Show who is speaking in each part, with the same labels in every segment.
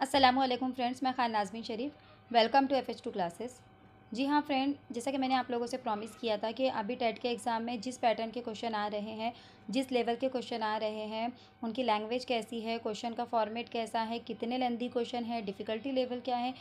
Speaker 1: Aslam friends मैं Khan Nazmeen Sharif. Welcome to F H two classes जी हाँ friend जैसा कि मैंने आप लोगों से प्रॉमिस किया था कि अभी टेट के एग्ज़ाम में जिस पैटर्न के क्वेश्चन आ रहे हैं, जिस लेवल के क्वेश्चन आ रहे हैं, उनकी लैंग्वेज कैसी है क्वेश्चन का फॉर्मेट कैसा है, कितने लेंदी क्वेश्चन है डिफ़िकल्टी लेवल क्या है,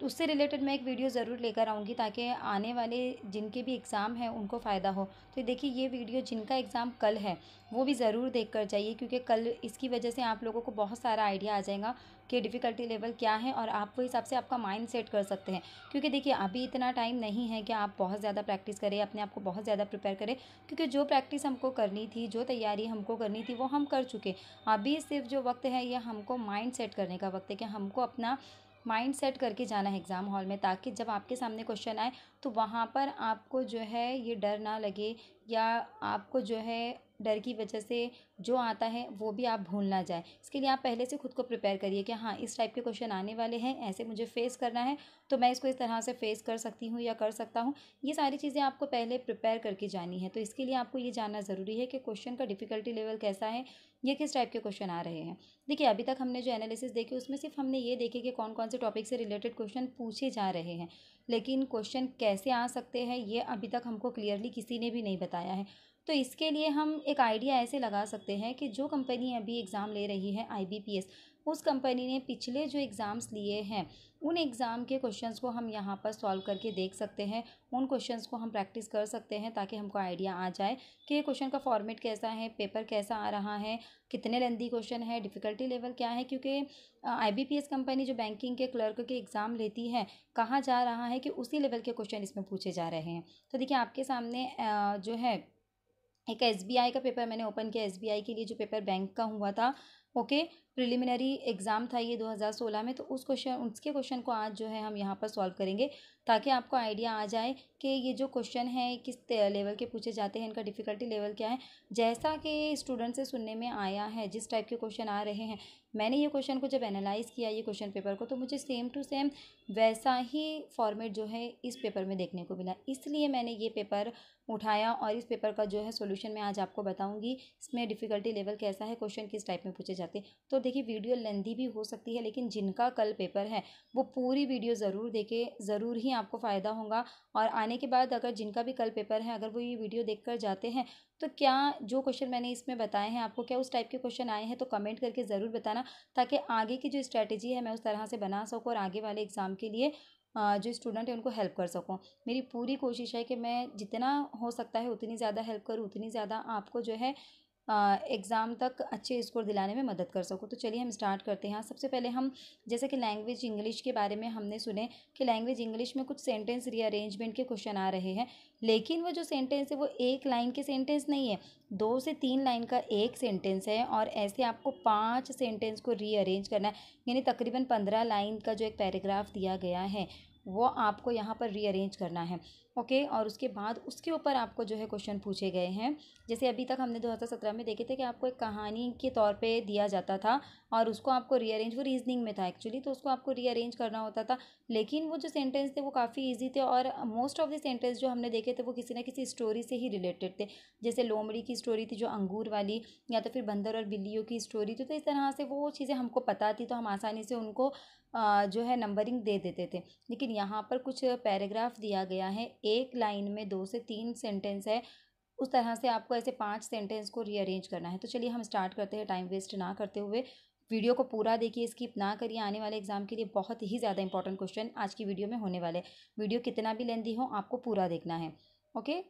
Speaker 1: उससे रिलेटेड मैं एक वीडियो ज़रूर लेकर आऊँगी ताकि आने वाले जिनके भी एग्ज़ाम हैं, उनको फ़ायदा हो। तो देखिए, ये वीडियो जिनका एग्ज़ाम कल है, वो भी ज़रूर देख कर जाइए, क्योंकि कल इसकी वजह से आप लोगों को बहुत सारा आइडिया आ जाएगा। कि डिफ़िकल्टी लेवल क्या है और आप वो हिसाब से आपका माइंड सेट कर सकते हैं। क्योंकि देखिए, अभी इतना टाइम नहीं है कि आप बहुत ज़्यादा प्रैक्टिस करें, अपने आप को बहुत ज़्यादा प्रिपेयर करें, क्योंकि जो प्रैक्टिस हमको करनी थी, जो तैयारी हमको करनी थी, वो हम कर चुके अभी सिर्फ़ जो वक्त है, ये हमको माइंड सेट करने का वक्त है कि हमको अपना माइंड सेट करके जाना है एग्ज़ाम हॉल में, ताकि जब आपके सामने क्वेश्चन आए तो वहाँ पर आपको जो है ये डर ना लगे या आपको जो है डर की वजह से जो आता है, वो भी आप भूल ना जाए। इसके लिए आप पहले से खुद को प्रिपेयर करिए कि हाँ इस टाइप के क्वेश्चन आने वाले हैं, ऐसे मुझे फेस करना है तो मैं इसको इस तरह से फेस कर सकती हूँ या कर सकता हूँ। ये सारी चीज़ें आपको पहले प्रिपेयर करके जानी है तो इसके लिए आपको ये जानना ज़रूरी है कि क्वेश्चन का डिफ़िकल्टी लेवल कैसा है ये किस टाइप के क्वेश्चन आ रहे हैं। देखिए, अभी तक हमने जो एनालिसिस देखे, उसमें सिर्फ़ हमने ये देखे कि कौन कौन से टॉपिक से रिलेटेड क्वेश्चन पूछे जा रहे हैं। लेकिन क्वेश्चन कैसे आ सकते हैं, ये अभी तक हमको क्लियरली किसी ने भी नहीं बताया है। तो इसके लिए हम एक आइडिया ऐसे लगा सकते हैं कि जो कंपनी अभी एग्ज़ाम ले रही है आईबीपीएस उस कंपनी ने पिछले जो एग्ज़ाम्स लिए हैं, उन एग्ज़ाम के क्वेश्चंस को हम यहाँ पर सॉल्व करके देख सकते हैं। उन क्वेश्चंस को हम प्रैक्टिस कर सकते हैं ताकि हमको आइडिया आ जाए कि क्वेश्चन का फॉर्मेट कैसा है पेपर कैसा आ रहा है, कितने लेंदी क्वेश्चन है डिफ़िकल्टी लेवल क्या है, क्योंकि आई कंपनी जो बैंकिंग के क्लर्क के एग्ज़ाम लेती है, कहाँ जा रहा है कि उसी लेवल के क्वेश्चन इसमें पूछे जा रहे हैं। तो देखिए, आपके सामने जो है, एक SBI का पेपर मैंने ओपन किया। SBI के लिए जो पेपर बैंक का हुआ था ओके प्रिलिमिनरी एग्ज़ाम था ये 2016 में तो उस क्वेश्चन उसके क्वेश्चन को आज जो है हम यहाँ पर सॉल्व करेंगे, ताकि आपको आइडिया आ जाए कि ये जो क्वेश्चन है, किस लेवल के पूछे जाते हैं, इनका डिफ़िकल्टी लेवल क्या है। जैसा कि स्टूडेंट से सुनने में आया है, जिस टाइप के क्वेश्चन आ रहे हैं, मैंने ये क्वेश्चन को जब एनालाइज़ किया ये क्वेश्चन पेपर को तो मुझे सेम टू सेम वैसा ही फॉर्मेट जो है इस पेपर में देखने को मिला। इसलिए मैंने ये पेपर उठाया और इस पेपर का जो है सोल्यूशन मैं आज आपको बताऊँगी, इसमें डिफ़िकल्टी लेवल कैसा है क्वेश्चन किस टाइप में पूछे हैं। तो देखिए, वीडियो लेंदी भी हो सकती है, लेकिन जिनका कल पेपर है, वो पूरी वीडियो ज़रूर देखें, ज़रूर ही आपको फ़ायदा होगा। और आने के बाद अगर जिनका भी कल पेपर है, अगर वो ये वीडियो देख कर जाते हैं तो क्या जो क्वेश्चन मैंने इसमें बताए हैं आपको, क्या उस टाइप के क्वेश्चन आए हैं तो कमेंट करके ज़रूर बताना, ताकि आगे की जो स्ट्रैटेजी है, मैं उस तरह से बना सकूँ और आगे वाले एग्ज़ाम के लिए जो स्टूडेंट है, उनको हेल्प कर सकूँ। मेरी पूरी कोशिश है कि मैं जितना हो सकता है, उतनी ज़्यादा हेल्प करूँ, उतनी ज़्यादा आपको जो है एग्ज़ाम तक अच्छे स्कोर दिलाने में मदद कर सकूँ। तो चलिए हम स्टार्ट करते हैं। सबसे पहले हम, जैसे कि लैंग्वेज इंग्लिश के बारे में हमने सुने कि लैंग्वेज इंग्लिश में कुछ सेंटेंस रीअरेंजमेंट के क्वेश्चन आ रहे हैं। लेकिन वो जो सेंटेंस है, वो एक लाइन के सेंटेंस नहीं है। दो से तीन लाइन का एक सेंटेंस है और ऐसे आपको पाँच सेंटेंस को रीअरेंज करना है। यानी तकरीबन पंद्रह लाइन का जो एक पैराग्राफ दिया गया है, वो आपको यहाँ पर रीअरेंज करना है। ओके, और उसके बाद उसके ऊपर आपको जो है क्वेश्चन पूछे गए हैं। जैसे अभी तक हमने 2017 में देखे थे कि आपको एक कहानी के तौर पे दिया जाता था और उसको आपको रीअरेंज वो रीजनिंग में था एक्चुअली तो उसको आपको रीअरेंज करना होता था। लेकिन वो जो सेंटेंस थे वो काफ़ी ईजी थे और मोस्ट ऑफ़ द सेंटेंस जो हमने देखे थे वो किसी न किसी स्टोरी से ही रिलेटेड थे। जैसे लोमड़ी की स्टोरी थी जो अंगूर वाली, या तो फिर बंदर और बिल्लियों की स्टोरी थी तो इस तरह से वो चीज़ें हमको पता थी तो हम आसानी से उनको जो है नंबरिंग दे देते थे। लेकिन यहाँ पर कुछ पैराग्राफ दिया गया है एक लाइन में दो से तीन सेंटेंस है, उस तरह से आपको ऐसे पाँच सेंटेंस को रीअरेंज करना है। तो चलिए हम स्टार्ट करते हैं टाइम वेस्ट ना करते हुए। वीडियो को पूरा देखिए स्किप ना करिए, आने वाले एग्ज़ाम के लिए बहुत ही ज़्यादा इंपॉर्टेंट क्वेश्चन आज की वीडियो में होने वाले वीडियो कितना भी लेंदी हो, आपको पूरा देखना है ओके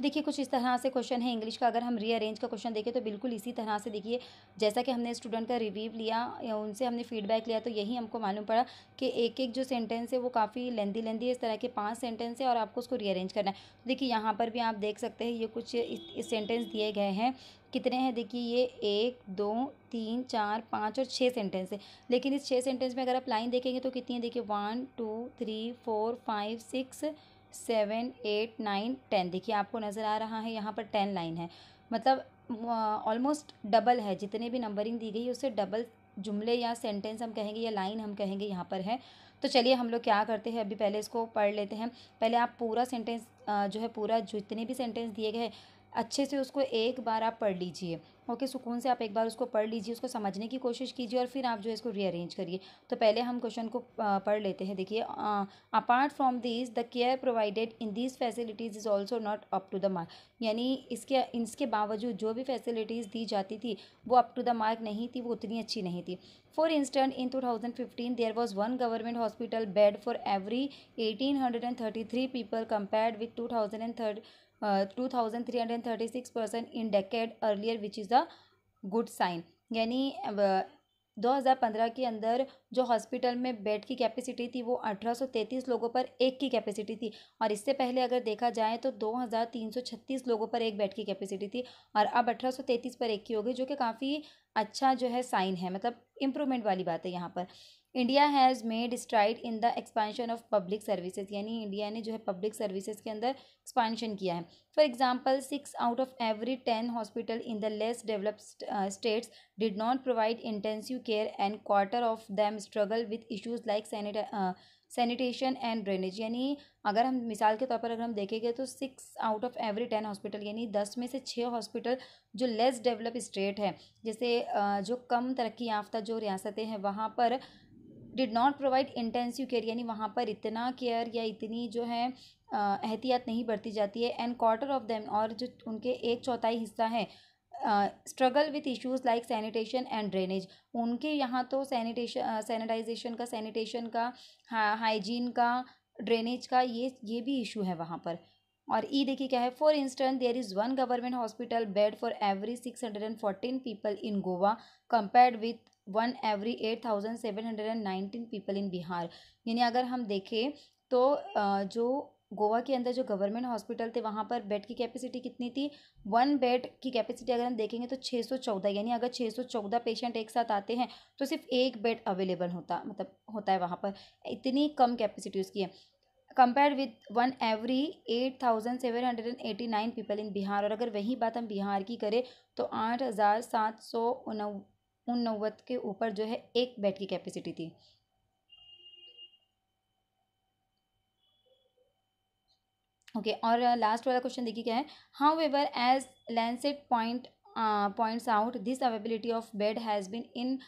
Speaker 1: देखिए, कुछ इस तरह से क्वेश्चन है इंग्लिश का। अगर हम रीअरेंज का क्वेश्चन देखें तो बिल्कुल इसी तरह से देखिए, जैसा कि हमने स्टूडेंट का रिव्यू लिया या उनसे हमने फीडबैक लिया तो यही हमको मालूम पड़ा कि एक एक जो सेंटेंस है, वो काफ़ी लेंदी लेंदी है। इस तरह के पाँच सेंटेंस है और आपको उसको रीअरेंज करना है। तो देखिए, यहाँ पर भी आप देख सकते हैं, ये कुछ इस सेंटेंस दिए गए हैं। कितने हैं? देखिए, ये एक, दो, तीन, चार, पाँच और छः सेंटेंस है। लेकिन इस छः सेंटेंस में अगर आप लाइन देखेंगे तो कितनी है? देखिए one two three four five six seven, eight, nine, ten. देखिए, आपको नज़र आ रहा है, यहाँ पर टेन लाइन है। मतलब ऑलमोस्ट डबल है। जितने भी नंबरिंग दी गई है, उससे डबल जुमले या सेंटेंस हम कहेंगे या लाइन हम कहेंगे यहाँ पर है। तो चलिए, हम लोग क्या करते हैं, अभी पहले इसको पढ़ लेते हैं। पहले आप पूरा सेंटेंस जो है, पूरा जितने भी सेंटेंस दिए गए अच्छे से उसको एक बार आप पढ़ लीजिए। ओके, सुकून से आप एक बार उसको पढ़ लीजिए, उसको समझने की कोशिश कीजिए और फिर आप जो है इसको रीअरेंज करिए। तो पहले हम क्वेश्चन को पढ़ लेते हैं। देखिए apart from this the care provided in this facilities is also not up to the mark यानी इसके इसके बावजूद जो भी फैसिलिटीज़ दी जाती थी, वो अप टू द मार्क नहीं थी, वो उतनी अच्छी नहीं थी। For instant in two thousand fifteen there was one government hospital bed for every eighteen hundred and thirty three people compared with two thousand and third two thousand three hundred thirty six percent in decade earlier which is a good sign यानी दो हज़ार पंद्रह के अंदर जो hospital में bed की capacity थी, वो अठारह सौ तैंतीस लोगों पर एक की कैपेसिटी थी। और इससे पहले अगर देखा जाए तो दो हज़ार तीन सौ छत्तीस लोगों पर एक बेड की कैपेसिटी थी। और अब अठारह सौ तैंतीस पर एक की हो गई जो कि काफ़ी अच्छा जो है साइन है। मतलब इम्प्रूवमेंट वाली बात है यहाँ पर। India has made stride in the expansion of public services यानी इंडिया ने जो है पब्लिक सर्विसेज़ के अंदर एक्सपांशन किया है। For example six out of every ten hospital in the less developed states did not provide intensive care and quarter of them struggle with issues like sanitation and drainage यानी अगर हम मिसाल के तौर पर अगर हम देखेंगे तो six out of every ten hospital यानी दस में से छः हॉस्पिटल जो लेस डेवलप स्टेट है, जैसे जो कम तरक्की याफ्ता, जो रियासतें हैं, वहाँ पर did not provide intensive care यानी वहाँ पर इतना केयर या इतनी जो है एहतियात नहीं बरती जाती है। एंड क्वार्टर ऑफ़ देम और जो उनके एक चौथाई हिस्सा है struggle with issues like sanitation and drainage उनके यहाँ तो सैनिटेशन सैनिटाइजेशन का सैनिटेशन का हाइजीन का ड्रेनेज का ये ये भी इशू है वहाँ पर। और ई देखिए क्या है for instance there is one government hospital bed for every six hundred and fourteen people in Goa compared with one every eight thousand seven hundred and nineteen people in Bihar. यानी अगर हम देखें तो जो गोवा के अंदर जो गवर्नमेंट हॉस्पिटल थे, वहाँ पर बेड की कैपेसिटी कितनी थी? वन बेड की कैपेसिटी अगर हम देखेंगे तो छः सौ चौदह। यानी अगर छः सौ चौदह पेशेंट एक साथ आते हैं तो सिर्फ़ एक बेड अवेलेबल होता मतलब होता है वहाँ पर। इतनी कम कैपेसिटी उसकी है। Compare with one every eight thousand seven hundred and eighty nine people in Bihar, और अगर वही बात हम बिहार की करें तो आठ हज़ार सात सौ नौवत के ऊपर जो है एक बेड की कैपेसिटी थी। ओके okay, और लास्ट वाला क्वेश्चन देखिए क्या है? However as Lancet point points out this availability of bed has been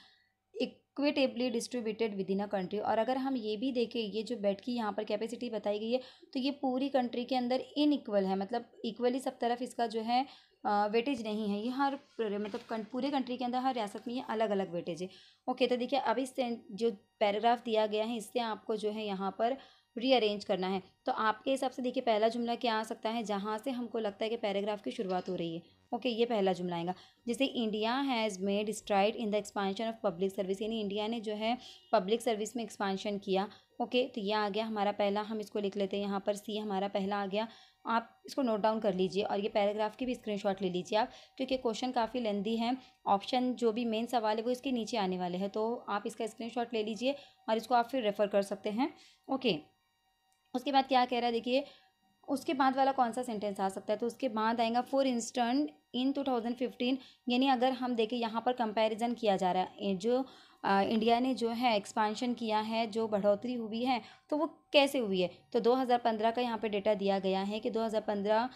Speaker 1: inequitably distributed within a country और अगर हम ये भी देखें ये जो बेड की यहाँ पर कैपेसिटी बताई गई है तो ये पूरी कंट्री के अंदर इन इक्वल है। मतलब इक्वली सब तरफ़ इसका जो है वेटेज नहीं है। ये हर मतलब पूरे कंट्री के अंदर, हर रियासत में ये अलग अलग वेटेज है। ओके तो देखिए, अब इस जो पैराग्राफ दिया गया है, इससे आपको जो है यहाँ पर रीअरेंज करना है। तो आपके हिसाब से देखिए, पहला जुमला क्या आ सकता है? जहाँ से हमको लगता है कि पैराग्राफ की शुरुआत हो रही है। ओके, ये पहला जुमला आएगा। जैसे India has made stride in the expansion of public service यानी इंडिया ने जो है पब्लिक सर्विस में एक्सपांशन किया। ओके तो ये आ गया हमारा पहला, हम इसको लिख लेते हैं यहाँ पर सी हमारा पहला आ गया। आप इसको नोट डाउन कर लीजिए और ये पैराग्राफ की भी स्क्रीनशॉट ले लीजिए आप, क्योंकि क्वेश्चन काफ़ी लेंदी है। ऑप्शन जो भी मेन सवाल है वो इसके नीचे आने वाले हैं तो आप इसका स्क्रीनशॉट ले लीजिए और इसको आप फिर रेफ़र कर सकते हैं। ओके, उसके बाद क्या कह रहा है, देखिए उसके बाद वाला कौन सा सेंटेंस आ सकता है? तो उसके बाद आएगा for instant in two thousand fifteen यानी अगर हम देखें यहाँ पर कंपैरिजन किया जा रहा है जो आ, इंडिया ने जो है एक्सपांशन किया है जो बढ़ोतरी हुई है तो वो कैसे हुई है? तो 2015 का यहाँ पे डेटा दिया गया है कि 2015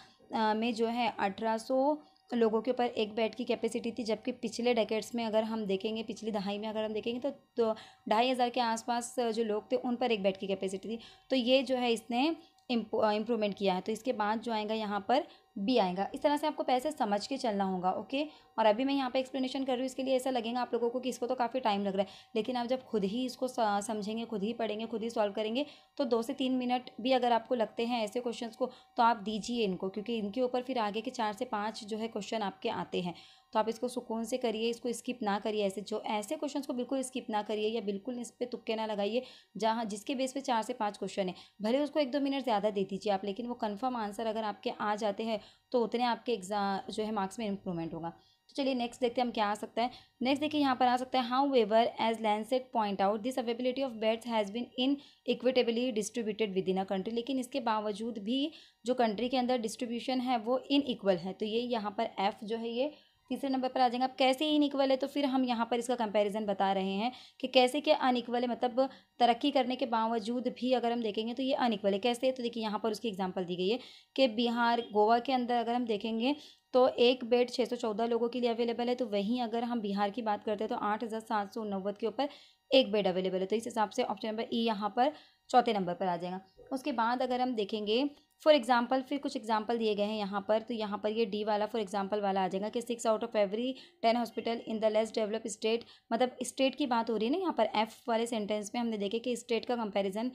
Speaker 1: में जो है 1800 लोगों के ऊपर एक बेड की कैपेसिटी थी जबकि पिछले डेकेट्स में अगर हम देखेंगे पिछली दहाई में अगर हम देखेंगे तो ढाई हज़ार के आसपास जो लोग थे उन पर एक बेड की कैपेसिटी थी। तो ये जो है इसने इम्प्रूवमेंट किया है तो इसके बाद जो आएगा यहाँ पर बी आएगा। इस तरह से आपको पैसे समझ के चलना होगा ओके और अभी मैं यहाँ पे एक्सप्लेनेशन कर रही हूँ, इसके लिए ऐसा लगेगा आप लोगों को कि इसको तो काफ़ी टाइम लग रहा है, लेकिन आप जब खुद ही इसको समझेंगे, खुद ही पढ़ेंगे, खुद ही सॉल्व करेंगे तो दो से तीन मिनट भी अगर आपको लगते हैं ऐसे क्वेश्चन को तो आप दीजिए इनको, क्योंकि इनके ऊपर फिर आगे के चार से पाँच जो है क्वेश्चन आपके आते हैं। तो आप इसको सुकून से करिए, इसको स्किप ना करिए ऐसे। जो ऐसे क्वेश्चंस को बिल्कुल स्किप ना करिए या बिल्कुल इस पर तुक्के ना लगाइए, जहाँ, जिसके बेस पे चार से पाँच क्वेश्चन है। भले उसको एक दो मिनट ज़्यादा दे दीजिए आप, लेकिन वो कन्फर्म आंसर अगर आपके आ जाते हैं तो उतने आपके एग्ज़ाम जो है मार्क्स में इंप्रूवमेंट होगा। तो चलिए नेक्स्ट देखते हैं हम क्या आ सकता है। नेक्स्ट देखिए यहाँ पर आ सकता है however as Lancet point out this availability of beds has been inequitably distributed within a country लेकिन इसके बावजूद भी जो कंट्री के अंदर डिस्ट्रीब्यूशन है, वो इन इक्वल है। तो ये यहाँ पर एफ़ जो है ये तीसरे नंबर पर आ जाएँगे। अब कैसे इनइक्वल है? तो फिर हम यहाँ पर इसका कंपैरिजन बता रहे हैं कि कैसे क्या अनइक्वल है मतलब तरक्की करने के बावजूद भी अगर हम देखेंगे तो ये अनइक्वल है। कैसे? तो देखिए यहाँ पर उसकी एग्ज़ाम्पल दी गई है कि बिहार, गोवा के अंदर अगर हम देखेंगे तो एक बेड छः सौ चौदह लोगों के लिए अवेलेबल है। तो वहीं अगर हम बिहार की बात करते हैं तो आठ हज़ार सात सौ नव्वद के ऊपर एक बेड अवेलेबल है। तो इस हिसाब से ऑप्शन नंबर ई यहाँ पर चौथे नंबर पर आ जाएगा। उसके बाद अगर हम देखेंगे फॉर एग्ज़ाम्पल फिर कुछ एग्ज़ाम्पल दिए गए हैं यहाँ पर तो यहाँ पर ये डी वाला फॉर एग्ज़ाम्पल वाला आ जाएगा कि six out of every ten hospital in the less develop state मतलब स्टेट की बात हो रही है ना यहाँ पर एफ़ वाले सेंटेंस में हमने देखे कि स्टेट का कंपेरिजन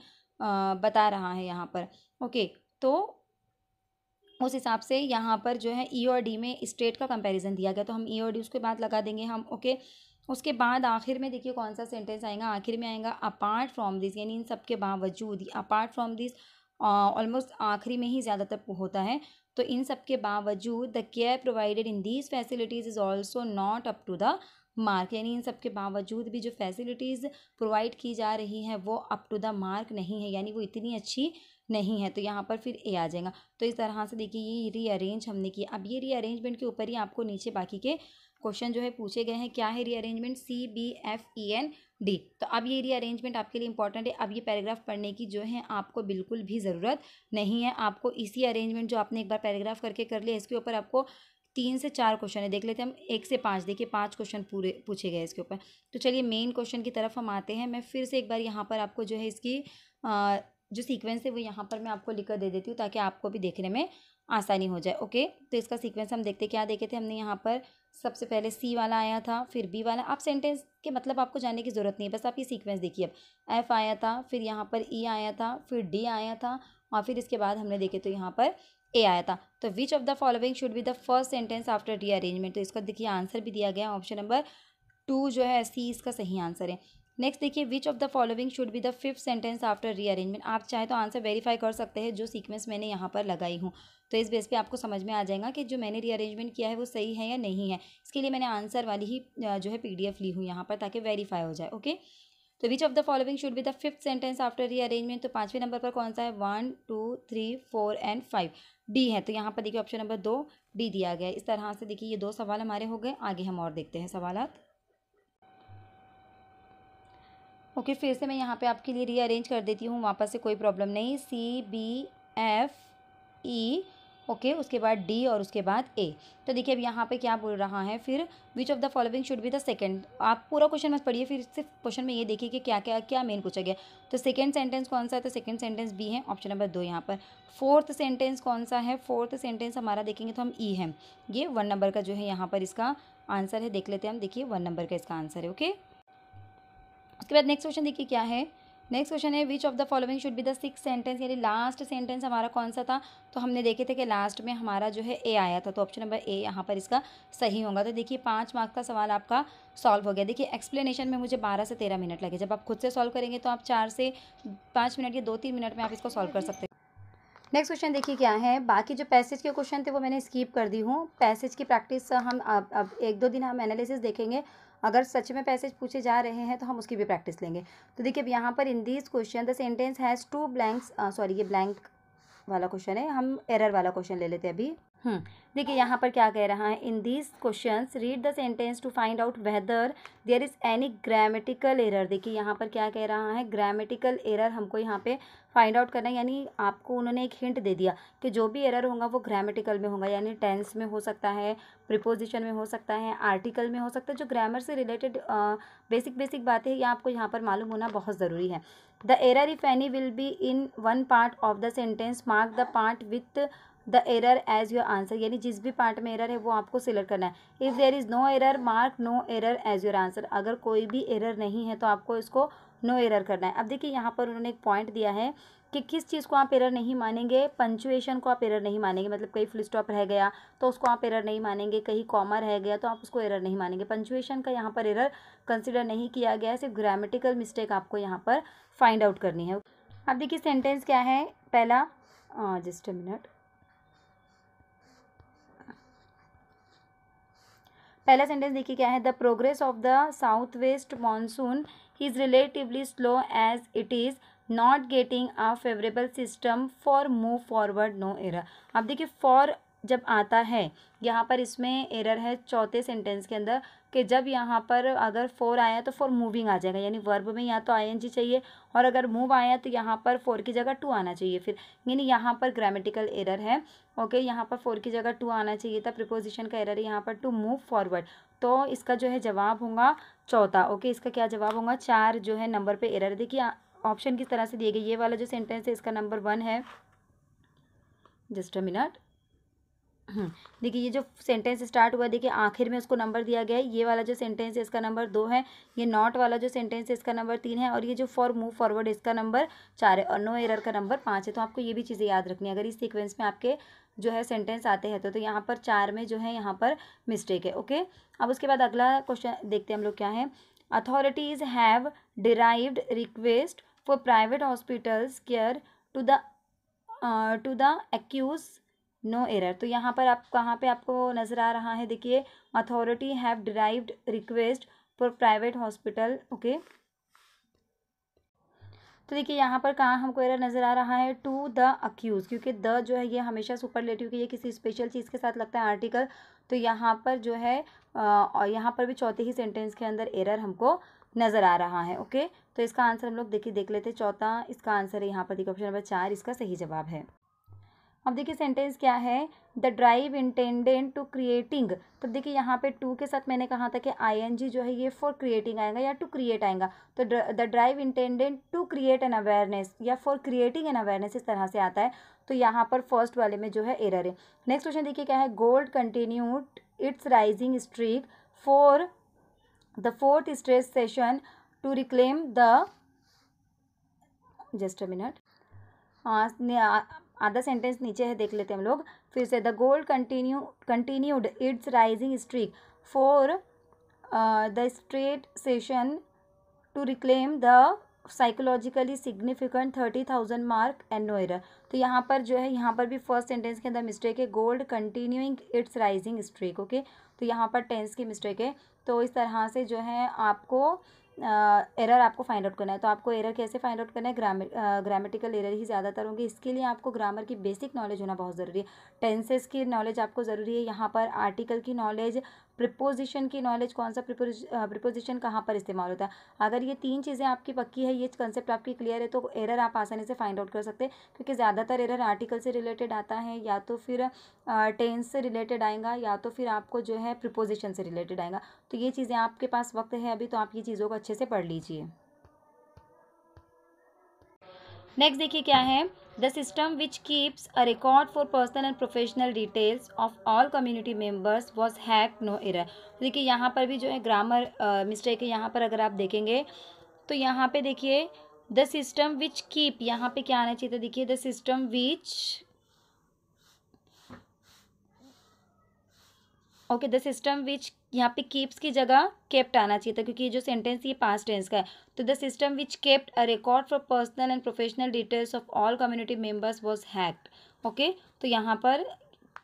Speaker 1: बता रहा है यहाँ पर। ओके तो उस हिसाब से यहाँ पर जो है ई e और डी में स्टेट का कंपैरिजन दिया गया तो हम ई e और डी उसके बाद लगा देंगे हम ओके उसके बाद आखिर में देखिए कौन सा सेंटेंस आएगा, आखिर में आएगा अपार्ट फ्रॉम दिस यानी इन सब के बावजूद अपार्ट फ्रॉम दिस ऑलमोस्ट आखिरी में ही ज़्यादातर होता है। तो इन सब के बावजूद the care provided in these facilities is also not up to the mark यानी इन सब के बावजूद भी जो फैसिलिटीज़ प्रोवाइड की जा रही हैं, वो अप टू द मार्क नहीं है। यानी वो इतनी अच्छी नहीं है। तो यहाँ पर फिर ए आ जाएगा। तो इस तरह से देखिए, ये रीअरेंज हमने किया। अब ये रीअरेंजमेंट के ऊपर ही आपको नीचे बाकी के क्वेश्चन जो है पूछे गए हैं। क्या है rearrangement C B F E and D तो अब ये रीअरेंजमेंट आपके लिए इंपॉर्टेंट है। अब ये पैराग्राफ पढ़ने की जो है, आपको बिल्कुल भी ज़रूरत नहीं है। आपको इसी अरेंजमेंट जो आपने एक बार पैराग्राफ करके कर लिया, इसके ऊपर आपको तीन से चार क्वेश्चन है। देख लेते हैं हम, एक से पाँच, देखिए पाँच क्वेश्चन पूरे, पूछे गए इसके ऊपर। तो चलिए मेन क्वेश्चन की तरफ़ हम आते हैं। मैं फिर से एक बार यहाँ पर आपको जो है इसकी जो सीक्वेंस है, वो यहाँ पर मैं आपको लिख कर दे देती हूँ, ताकि आपको भी देखने में आसानी हो जाए। ओके? तो इसका सीक्वेंस हम देखते क्या देखे थे हमने यहाँ पर? सबसे पहले सी वाला आया था, फिर बी वाला। आप सेंटेंस के मतलब आपको जानने की ज़रूरत नहीं है, बस आप ये सीक्वेंस देखिए अब। एफ़ आया था, फिर यहाँ पर ई e आया था, फिर डी आया था, और फिर इसके बाद हमने देखे तो यहाँ पर ए आया था। तो which of the following should be the first sentence after the arrangement तो इसका देखिए आंसर भी दिया गया ऑप्शन नंबर टू जो है सी इसका सही आंसर है। नेक्स्ट देखिए which of the following should be the fifth sentence after rearrangement आप चाहे तो आंसर वेरीफाई कर सकते हैं, जो सीक्वेंस मैंने यहाँ पर लगाई हूँ। तो इस बेस पे आपको समझ में आ जाएगा कि जो मैंने रीअरेंजमेंट किया है वो सही है या नहीं है। इसके लिए मैंने आंसर वाली ही जो है पीडीएफ ली हूँ यहाँ पर ताकि वेरीफाई हो जाए ओके तो which of the following should be the fifth sentence after rearrangement तो पाँचवें नंबर पर कौन सा है? One two three four and five D है तो यहाँ पर देखिए ऑप्शन नंबर दो डी दिया गया इस तरह से देखिए ये दो सवाल हमारे हो गए, आगे हम और देखते हैं सवाल ओके फिर से मैं यहाँ पे आपके लिए रीअरेंज कर देती हूँ, वापस से कोई प्रॉब्लम नहीं। C B F E okay, उसके बाद डी और उसके बाद ए तो देखिए, अब यहाँ पे क्या बोल रहा है, फिर which of the following should be the second आप पूरा क्वेश्चन मत पढ़िए, फिर सिर्फ़ क्वेश्चन में ये देखिए कि क्या क्या क्या मेन पूछा गया। तो सेकंड सेंटेंस कौन सा है? तो सेकंड सेंटेंस बी है ऑप्शन नंबर दो यहाँ पर। फोर्थ सेंटेंस कौन सा है? फोर्थ सेंटेंस हमारा देखेंगे तो हम ई e है। ये वन नंबर का जो है यहाँ पर इसका आंसर है, देख लेते हैं हम। देखिए वन नंबर का इसका आंसर है ओके उसके बाद नेक्स्ट क्वेश्चन देखिए क्या है? नेक्स्ट क्वेश्चन है which of the following should be the six sentence यानी लास्ट सेंटेंस हमारा कौन सा था? तो हमने देखे थे कि लास्ट में हमारा जो है ए आया था तो ऑप्शन नंबर ए यहाँ पर इसका सही होगा। तो देखिए, पाँच मार्क्स का सवाल आपका सॉल्व हो गया। देखिए एक्सप्लेनेशन में मुझे बारह से तेरह मिनट लगे। जब आप खुद से सॉल्व करेंगे तो आप चार से पाँच मिनट या दो तीन मिनट में आप इसको सॉल्व कर सकते हैं। नेक्स्ट क्वेश्चन देखिए क्या है? बाकी जो पैसेज के क्वेश्चन थे, वो मैंने स्कीप कर दी हूँ। पैसेज की प्रैक्टिस हम अब एक दो दिन हम एनालिसिस देखेंगे। अगर सच में पैसेज पूछे जा रहे हैं तो हम उसकी भी प्रैक्टिस लेंगे। तो देखिए, अब यहाँ पर in this question the sentence has two blanks sorry ये ब्लैंक वाला क्वेश्चन है, हम एरर वाला क्वेश्चन ले लेते हैं अभी। देखिए यहाँ पर क्या कह रहा है in these question read the sentence to find out whether there is any grammatical error देखिए यहाँ पर क्या कह रहा है ग्रामेटिकल एरर हमको यहाँ पे फाइंड आउट करना है, यानी आपको उन्होंने एक हिंट दे दिया कि जो भी एरर होगा वो ग्रामेटिकल में होगा, यानी टेंस में हो सकता है प्रिपोजिशन में हो सकता है आर्टिकल में हो सकता है, जो ग्रामर से रिलेटेड बेसिक बेसिक बातें हैं आपको यहाँ पर मालूम होना बहुत ज़रूरी है। The error if any will be in one part of the sentence mark the part with the error as your answer, यानी जिस भी पार्ट में एरर है वो आपको सिलेक्ट करना है। If there is no error, mark no error as your answer. अगर कोई भी एरर नहीं है तो आपको इसको नो no एरर करना है। अब देखिए, यहाँ पर उन्होंने एक पॉइंट दिया है कि किस चीज़ को आप एरर नहीं मानेंगे, पंचुएशन को आप एरर नहीं मानेंगे। मतलब कहीं फुल स्टॉप रह गया तो उसको आप एरर नहीं मानेंगे, कहीं कॉमा रह गया तो आप उसको एरर नहीं मानेंगे। पंचुएशन का यहाँ पर एरर कंसिडर नहीं किया गया सिर्फ़ ग्रामेटिकल मिस्टेक आपको यहाँ पर फाइंड आउट करनी है। अब देखिए, सेंटेंस क्या है? पहला जस्ट मिनट। पहला सेंटेंस देखिए क्या है? The progress of the south west monsoon is relatively slow as it is not getting a favourable system for move forward no error अब देखिए फॉर जब आता है, यहाँ पर इसमें एरर है चौथे सेंटेंस के अंदर। कि जब यहाँ पर अगर फोर आया तो फोर मूविंग आ जाएगा, यानी वर्ब में या तो आईएनजी चाहिए और अगर मूव आया तो यहाँ पर फोर की जगह टू आना चाहिए फिर। यानी यहाँ पर ग्रामेटिकल एरर है ओके यहाँ पर फोर की जगह टू आना चाहिए था प्रिपोजिशन का एरर है, यहाँ पर टू मूव फॉरवर्ड तो इसका जो है जवाब होगा चौथा ओके इसका क्या जवाब होगा? चार जो है नंबर पे एरर देखिए ऑप्शन किस तरह से दिए गए, ये वाला जो सेंटेंस है, इसका नंबर वन है। जस्ट अ मिनट देखिए ये जो सेंटेंस स्टार्ट हुआ देखिए आखिर में उसको नंबर दिया गया है। ये वाला जो सेंटेंस है इसका नंबर दो है। ये नॉट वाला जो सेंटेंस है इसका नंबर तीन है। और ये जो फॉर मूव फॉरवर्ड इसका नंबर चार है और नो एरर का नंबर पाँच है। तो आपको ये भी चीज़ें याद रखनी है। अगर इस सीक्वेंस में आपके जो है सेंटेंस आते हैं तो, तो यहाँ पर चार में जो है यहाँ पर मिस्टेक है। ओके अब उसके बाद अगला क्वेश्चन देखते हैं हम लोग क्या है। Authorities have derived request for private hospitals care to the to the accuse no error. तो यहाँ पर आप, कहाँ पे आपको नज़र आ रहा है, देखिए authority have derived request for private hospital okay तो देखिए, यहाँ पर कहाँ हमको एरर नज़र आ रहा है? टू द अक्यूज़ क्योंकि द जो है, ये हमेशा सुपर सुपरलेटिव की, ये किसी स्पेशल चीज़ के साथ लगता है आर्टिकल तो यहाँ पर जो है और यहाँ पर भी चौथे ही सेंटेंस के अंदर एरर हमको नज़र आ रहा है ओके तो इसका आंसर हम लोग देखिए, देख लेते चौथा, इसका आंसर है यहाँ पर, देखिए ऑप्शन नंबर चार, इसका सही जवाब है। अब देखिए सेंटेंस क्या है? The drive intended to creating तो देखिए यहाँ पे टू के साथ मैंने कहा था कि आईएनजी जो है ये फॉर क्रिएटिंग आएगा या टू क्रिएट आएगा। तो the drive intended to create an awareness या फॉर क्रिएटिंग एन अवेयरनेस इस तरह से आता है। तो यहाँ पर फ़र्स्ट वाले में जो है एरर है। नेक्स्ट क्वेश्चन देखिए क्या है? Gold continued its rising streak for the fourth stress session to reclaim the just a minute आधा सेंटेंस नीचे है, देख लेते हैं हम लोग। फिर से the gold continue continued its rising streak for the straight session to reclaim the psychologically significant thirty thousand mark no तो यहाँ पर जो है, यहाँ पर भी फ़र्स्ट सेंटेंस के अंदर मिस्टेक है gold continuing its rising streak okay तो यहाँ पर टेंस की मिस्टेक है। तो इस तरह से जो है, आपको एरर आपको फाइंड आउट करना है। तो आपको एरर कैसे फाइंड आउट करना है? ग्रामर ग्रामेटिकल एरर ही ज़्यादातर होंगे। इसके लिए आपको ग्रामर की बेसिक नॉलेज होना बहुत ज़रूरी है। टेंसेस की नॉलेज आपको ज़रूरी है। यहाँ पर आर्टिकल की नॉलेज प्रिपोजिशन की नॉलेज कौन सा प्रिपोजिशन कहाँ पर इस्तेमाल होता है? अगर ये तीन चीज़ें आपकी पक्की है, ये कंसेप्ट आपकी क्लियर है तो एरर आप आसानी से फाइंड आउट कर सकते हैं, क्योंकि ज़्यादातर एरर आर्टिकल से रिलेटेड आता है, या तो फिर टेंस से रिलेटेड आएगा, या तो फिर आपको जो है प्रिपोजिशन से रिलेटेड आएगा। तो ये चीज़ें आपके पास वक्त है अभी तो आप ये चीज़ों को अच्छे से पढ़ लीजिए। नेक्स्ट देखिए क्या है? The system which keeps a record for personal and professional details of all community members was hack no error देखिए, यहाँ पर भी जो है ग्रामर मिस्टेक है, यहाँ पर अगर आप देखेंगे तो यहाँ पे देखिए द सिस्टम विच कीप यहाँ पे क्या आना चाहिए था? देखिए the system which okay the system which यहाँ पे कीप्स की जगह केप्ट आना चाहिए था, क्योंकि ये जो सेंटेंस ये पास्ट टेंस का है। तो the system which kept a record for personal and professional details of all community members was hacked okay तो यहाँ पर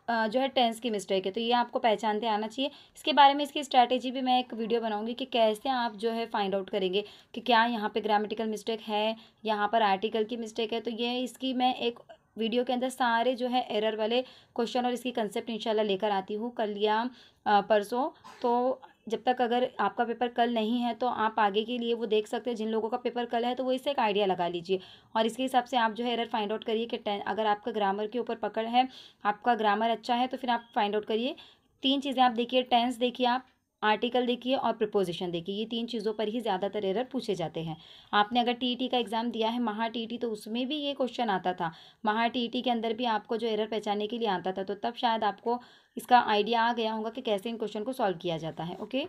Speaker 1: जो है टेंस की मिस्टेक है। तो ये आपको पहचानते आना चाहिए। इसके बारे में इसकी स्ट्रैटेजी भी मैं एक वीडियो बनाऊँगी कि कैसे आप जो है फाइंड आउट करेंगे कि क्या यहाँ पे ग्रामेटिकल मिस्टेक है, यहाँ पर आर्टिकल की मिस्टेक है। तो ये इसकी मैं एक वीडियो के अंदर सारे जो है एरर वाले क्वेश्चन और इसकी कंसेप्ट इंशाल्लाह लेकर आती हूँ कल या परसों। तो जब तक अगर आपका पेपर कल नहीं है तो आप आगे के लिए वो देख सकते हैं। जिन लोगों का पेपर कल है तो वो इससे एक आइडिया लगा लीजिए। और इसके हिसाब से आप जो है एरर फाइंड आउट करिए कि अगर आपका ग्रामर के ऊपर पकड़ है, आपका ग्रामर अच्छा है तो फिर आप फाइंड आउट करिए। तीन चीज़ें आप देखिए टेंस देखिए आप आर्टिकल देखिए और प्रपोजिशन देखिए, ये तीन चीज़ों पर ही ज़्यादातर एरर पूछे जाते हैं। आपने अगर टीईटी का एग्ज़ाम दिया है, महा टीईटी तो उसमें भी ये क्वेश्चन आता था। महा टीईटी के अंदर भी आपको जो एरर पहचानने के लिए आता था तो तब शायद आपको इसका आइडिया आ गया होगा कि कैसे इन क्वेश्चन को सॉल्व किया जाता है ओके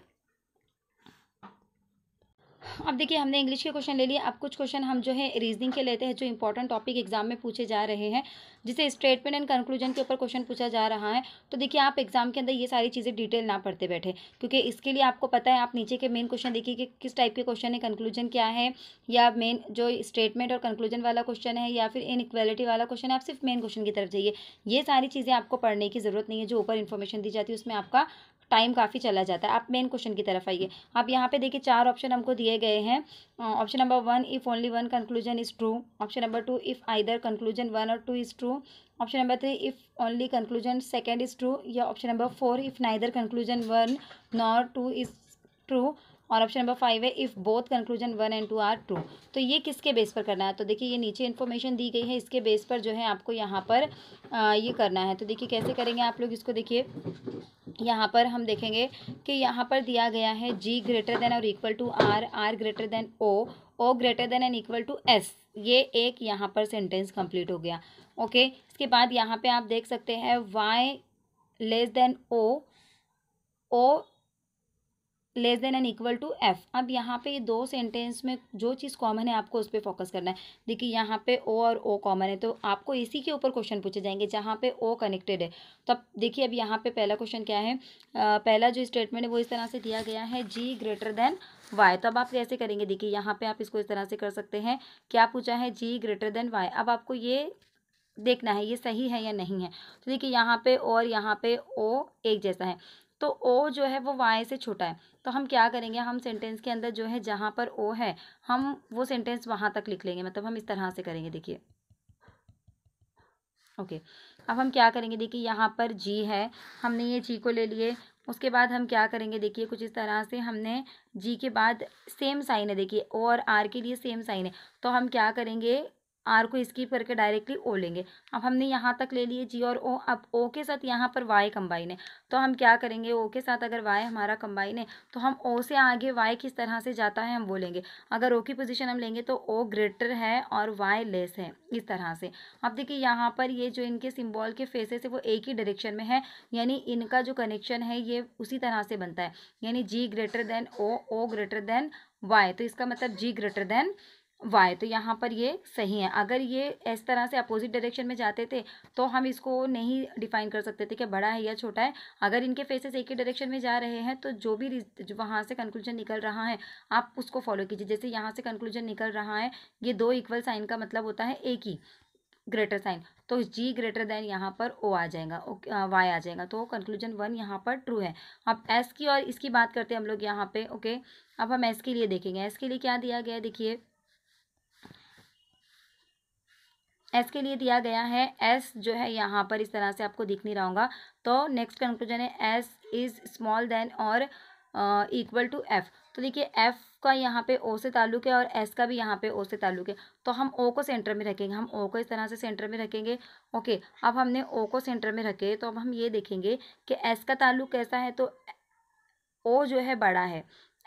Speaker 1: अब देखिए, हमने इंग्लिश के क्वेश्चन ले लिए। अब कुछ क्वेश्चन हम जो है रीजनिंग के लेते हैं, जो इंपॉर्टेंट टॉपिक एग्ज़ाम में पूछे जा रहे हैं, जिसे स्टेटमेंट एंड कंक्लूजन के ऊपर क्वेश्चन पूछा जा रहा है। तो देखिए, आप एग्ज़ाम के अंदर ये सारी चीज़ें डिटेल ना पढ़ते बैठे, क्योंकि इसके लिए आपको पता है, आप नीचे के मेन क्वेश्चन देखिए कि किस टाइप के क्वेश्चन है कंक्लूजन क्या है, या मेन जो स्टेटमेंट और कंक्लूजन वाला क्वेश्चन है, या फिर इन वाला क्वेश्चन है, आप सिर्फ़ मेन क्वेश्चन की तरफ़ जाइए। ये सारी चीज़ें आपको पढ़ने की ज़रूरत नहीं है, जो ऊपर इन्फॉर्मेशन दी जाती है, उसमें आपका टाइम काफ़ी चला जाता है। आप मेन क्वेश्चन की तरफ़ आइए। आप यहाँ पे देखिए, चार ऑप्शन हमको दिए गए हैं। Option number one if only one conclusion is true option number two if either conclusion one और two is true option number three if only conclusion second is true या option number four if neither conclusion one nor two is true और option number five है if both conclusion one and two are true तो ये किसके base पर करना है? तो देखिए ये नीचे इन्फॉर्मेशन दी गई है इसके बेस पर जो है आपको यहाँ पर आ, ये करना है। तो देखिए कैसे करेंगे आप लोग इसको? देखिए यहाँ पर हम देखेंगे कि यहाँ पर दिया गया है जी ग्रेटर देन और equal to R R greater than O O greater than and equal to S ये एक यहाँ पर सेंटेंस कंप्लीट हो गया। ओके इसके बाद यहाँ पे आप देख सकते हैं Y less than O O less than and equal to F. अब यहाँ पे ये दो सेंटेंस में जो चीज़ कॉमन है आपको उस पर फोकस करना है। देखिए यहाँ पे ओ और ओ कॉमन है तो आपको इसी के ऊपर क्वेश्चन पूछे जाएँगे जहाँ पे ओ कनेक्टेड है। तो अब देखिए अब यहाँ पे पहला क्वेश्चन क्या है? आ, पहला जो स्टेटमेंट है वो इस तरह से दिया गया है जी ग्रेटर देन वाई तो अब आप कैसे करेंगे? देखिए यहाँ पे आप इसको इस तरह से कर सकते हैं। क्या पूछा है? जी ग्रेटर देन वाई अब आपको ये देखना है ये सही है या नहीं है। तो देखिए यहाँ पे और यहाँ पे ओ एक जैसा है। तो ओ जो है वो वाई से छोटा है। तो हम क्या करेंगे? हम सेंटेंस के अंदर जो है जहाँ पर ओ है, हम वो सेंटेंस वहाँ तक लिख लेंगे। मतलब हम इस तरह से करेंगे, देखिए। ओके। अब हम क्या करेंगे? देखिए, यहाँ पर जी है। हमने ये जी को ले लिए। उसके बाद हम क्या करेंगे? देखिए, कुछ इस तरह से हमने जी के बाद सेम साइन है। देखिए ओ और आर के लिए सेम साइन है। तो हम क्या करेंगे? आर को स्कीप करके डायरेक्टली ओ लेंगे। अब हमने यहाँ तक ले लिए जी और ओ अब ओ के साथ यहाँ पर वाई कंबाइन है। तो हम क्या करेंगे? ओ के साथ अगर वाई हमारा कंबाइन है तो हम ओ से आगे वाई किस तरह से जाता है हम वो लेंगे। अगर ओ की पोजीशन हम लेंगे तो ओ ग्रेटर है और वाई लेस है इस तरह से। अब देखिए, यहाँ पर ये जो इनके सिम्बॉल के फेसेस है, वो एक ही डायरेक्शन में है। यानी इनका जो कनेक्शन है, ये उसी तरह से बनता है। यानी G greater than O O greater than Y तो इसका मतलब जी ग्रेटर देन वाई तो यहाँ पर ये सही है। अगर ये इस तरह से अपोजिट डायरेक्शन में जाते थे तो हम इसको नहीं डिफाइन कर सकते थे कि बड़ा है या छोटा है। अगर इनके फेसेस एक ही डायरेक्शन में जा रहे हैं तो जो भी जो वहाँ से कंक्लूजन निकल रहा है, आप उसको फॉलो कीजिए। जैसे यहाँ से कंक्लूजन निकल रहा है, ये दो इक्वल साइन का मतलब होता है एक ही ग्रेटर साइन तो जी ग्रेटर देन यहाँ पर ओ आ जाएगा वाई आ जाएगा। तो कंक्लूजन वन यहाँ पर ट्रू है। अब एस की और इसकी बात करते हैं हम लोग यहाँ पे ओके अब हम एस के लिए देखेंगे। एस के लिए क्या दिया गया देखिए एस के लिए दिया गया है। एस जो है यहाँ पर इस तरह से आपको दिख नहीं रहा होगा। तो नेक्स्ट कंक्लूजन है। एस इज़ स्मॉल देन और इक्वल टू एफ़ तो देखिए एफ़ का यहाँ पे ओ से ताल्लुक है और एस का भी यहाँ पे ओ से ताल्लुक है। तो हम ओ को सेंटर में रखेंगे। हम ओ को इस तरह से सेंटर में रखेंगे। ओके अब हमने ओ को सेंटर में रखे तो अब हम ये देखेंगे कि एस का ताल्लुक कैसा है। तो ओ जो है बड़ा है।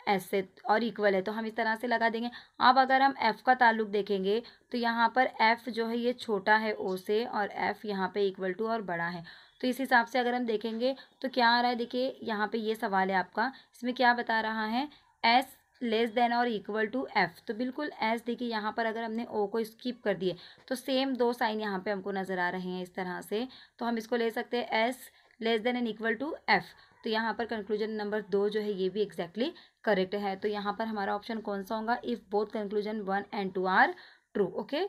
Speaker 1: एस से और इक्वल है तो हम इस तरह से लगा देंगे। अब अगर हम एफ़ का ताल्लुक देखेंगे तो यहाँ पर एफ़ जो है, ये छोटा है ओ से और एफ़ यहाँ पे इक्वल टू और बड़ा है। तो इस हिसाब से अगर हम देखेंगे तो क्या आ रहा है? देखिए, यहाँ पे ये सवाल है आपका। इसमें क्या बता रहा है? एस लेस देन और इक्वल टू एफ़ तो बिल्कुल एस देखिए, यहाँ पर अगर हमने ओ को स्किप कर दिए तो सेम दो साइन यहाँ पे हमको नज़र आ रहे हैं इस तरह से। तो हम इसको ले सकते हैं S less than and equal to F तो यहाँ पर कंक्लूजन नंबर दो जो है, ये भी एग्जैक्टली करेक्ट है। तो यहाँ पर हमारा ऑप्शन कौन सा होगा? If both conclusion one and two are true okay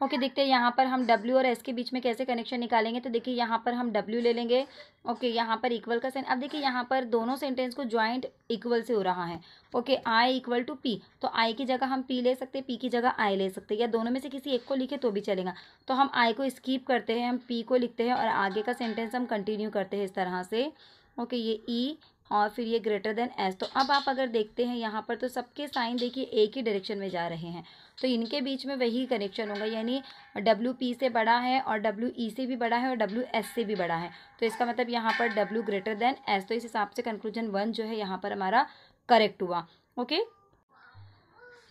Speaker 1: okay okay, देखते हैं यहाँ पर हम W और S के बीच में कैसे कनेक्शन निकालेंगे। तो देखिए यहाँ पर हम W ले लेंगे। ओके okay, यहाँ पर इक्वल का साइन अब देखिए यहाँ पर दोनों सेंटेंस को ज्वाइंट इक्वल से हो रहा है। Okay I equal to P तो आई की जगह हम पी ले सकते हैं पी की जगह आई ले सकते हैं। या दोनों में से किसी एक को लिखे तो भी चलेगा। तो हम आई को स्कीप करते हैं हम पी को लिखते हैं और आगे का सेंटेंस हम कंटिन्यू करते हैं इस तरह से। ओके ये ई e और फिर ये ग्रेटर देन एस तो अब आप अगर देखते हैं यहाँ पर तो सबके साइन देखिए एक ही डायरेक्शन में जा रहे हैं। तो इनके बीच में वही कनेक्शन होगा, यानी डब्ल्यू पी से बड़ा है और डब्ल्यू ई e से भी बड़ा है और डब्ल्यू एस से भी बड़ा है। तो इसका मतलब यहाँ पर डब्ल्यू ग्रेटर देन एस तो इस हिसाब से कंक्लूजन वन जो है यहाँ पर हमारा करेक्ट हुआ। ओके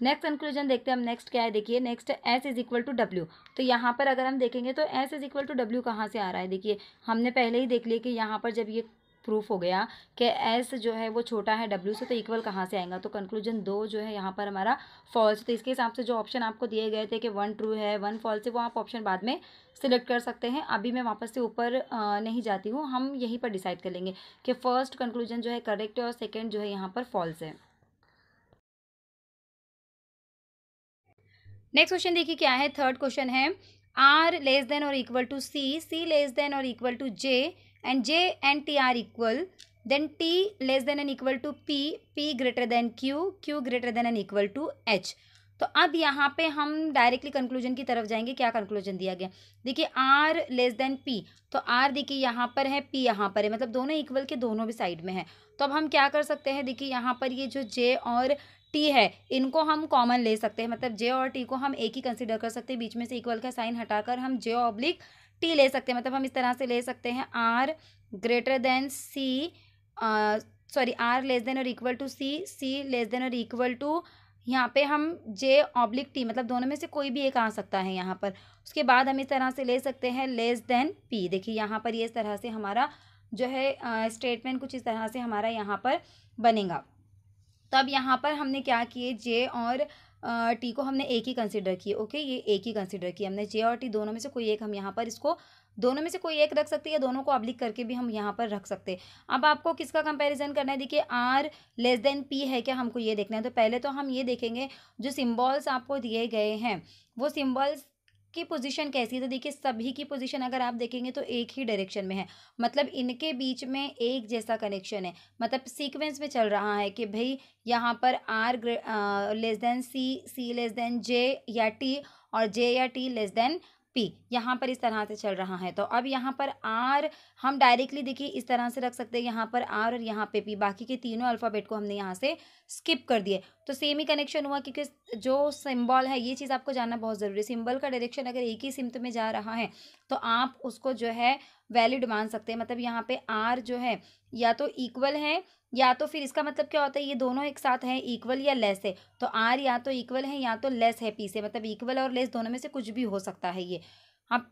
Speaker 1: नेक्स्ट कंक्लूजन देखते हैं हम नेक्स्ट क्या है? देखिए next S is equal to W तो यहाँ पर अगर हम देखेंगे तो S is equal to W कहाँ से आ रहा है? देखिए, हमने पहले ही देख लिया कि यहाँ पर जब ये प्रूफ हो गया कि एस जो है वो छोटा है डब्ल्यू से तो इक्वल कहाँ से आएगा? तो कंक्लूजन दो जो है यहाँ पर हमारा फॉल्स तो इसके हिसाब से जो ऑप्शन आपको दिए गए थे कि वन ट्रू है वन फॉल्स है, वो आप ऑप्शन बाद में सिलेक्ट कर सकते हैं। अभी मैं वापस से ऊपर नहीं जाती हूँ, हम यहीं पर डिसाइड कर लेंगे कि फ़र्स्ट कंक्लूजन जो है करेक्ट है और सेकेंड जो है यहाँ पर फॉल्स है। नेक्स्ट क्वेश्चन देखिए क्या है? थर्ड क्वेश्चन है आर लेस देन और equal to C C less than और equal to J and j and t are equal, then t less than and equal to p p greater than q q greater than and equal to h. तो अब यहाँ पे हम directly conclusion की तरफ़ जाएँगे, क्या कंक्लूजन दिया गया? देखिए आर लेस देन पी तो आर देखिए यहाँ पर है पी यहाँ पर है मतलब दोनों इक्वल के दोनों भी साइड में है। तो अब हम क्या कर सकते हैं, देखिए यहाँ पर ये जो जे और टी है, इनको हम कॉमन ले सकते हैं मतलब जे और टी को हम एक ही कंसिडर कर सकते हैं, बीच में से इक्वल का साइन हटाकर हम जे ऑब्लिक टी ले सकते हैं मतलब हम इस तरह से ले सकते हैं, R greater than C sorry R less than और equal to C C less than और इक्वल टू, यहाँ पे हम जे ऑब्लिक टी मतलब दोनों में से कोई भी एक आ सकता है यहाँ पर। उसके बाद हम इस तरह से ले सकते हैं लेस देन पी। देखिए, यहाँ पर ये इस तरह से हमारा जो है स्टेटमेंट कुछ इस तरह से हमारा यहाँ पर बनेगा। तो अब यहाँ पर हमने क्या किए? जे और टी को हमने एक ही कंसिडर किए ओके ये एक ही कंसिडर किया हमने। जे और टी दोनों में से कोई एक हम यहाँ पर इसको, दोनों में से कोई एक रख सकते हैं दोनों को अब्लिक करके भी हम यहाँ पर रख सकते हैं। अब आपको किसका कंपैरिजन करना है? देखिए आर लेस देन पी है क्या? हमको ये देखना है। तो पहले तो हम ये देखेंगे, जो सिम्बॉल्स आपको दिए गए हैं, वो सिम्बॉल्स की पोजीशन कैसी है? तो देखिए, सभी की पोजीशन अगर आप देखेंगे तो एक ही डायरेक्शन में है। मतलब इनके बीच में एक जैसा कनेक्शन है। मतलब सीक्वेंस में चल रहा है कि भाई यहाँ पर R less than C C less than J या टी और जे या टी लेस देन पी यहाँ पर इस तरह से चल रहा है। तो अब यहाँ पर आर हम डायरेक्टली देखिए इस तरह से रख सकते हैं। यहाँ पर आर और यहाँ पे पी बाकी के तीनों अल्फ़ाबेट को हमने यहाँ से स्किप कर दिए। तो सेम ही कनेक्शन हुआ क्योंकि जो सिंबल है, ये चीज़ आपको जानना बहुत ज़रूरी है। सिंबल का डायरेक्शन अगर एक ही सिमत में जा रहा है तो आप उसको जो है वैलिड मान सकते हैं। मतलब यहाँ पे आर जो है, या तो इक्वल है, या तो फिर इसका मतलब क्या होता है, ये दोनों एक साथ हैं इक्वल या लेस है। तो आर या तो इक्वल है, या तो लेस है पी से। मतलब इक्वल और लेस दोनों में से कुछ भी हो सकता है ये। आप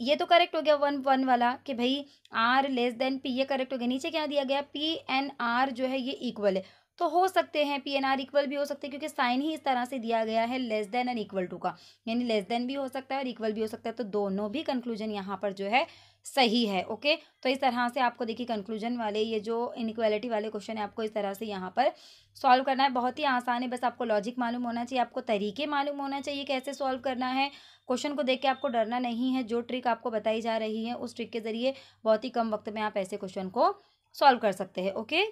Speaker 1: ये तो करेक्ट हो गया वन वन वाला कि भाई आर लेस देन पी ये करेक्ट हो गया। नीचे क्या दिया गया? पी एन आर जो है, ये इक्वल है। तो हो सकते हैं पी एन आर इक्वल भी हो सकते हैं, क्योंकि साइन ही इस तरह से दिया गया है less than and equal to का। यानी लेस देन भी हो सकता है और इक्वल भी हो सकता है तो दोनों भी कंक्लूजन यहाँ पर जो है सही है ओके तो इस तरह से आपको देखिए कंक्लूजन वाले, ये जो इनक्वालिटी वाले क्वेश्चन है, आपको इस तरह से यहाँ पर सॉल्व करना है। बहुत ही आसान है, बस आपको लॉजिक मालूम होना चाहिए, आपको तरीके मालूम होना चाहिए कैसे सॉल्व करना है। क्वेश्चन को देख के आपको डरना नहीं है, जो ट्रिक आपको बताई जा रही है, उस ट्रिक के ज़रिए बहुत ही कम वक्त में आप ऐसे क्वेश्चन को सॉल्व कर सकते हैं ओके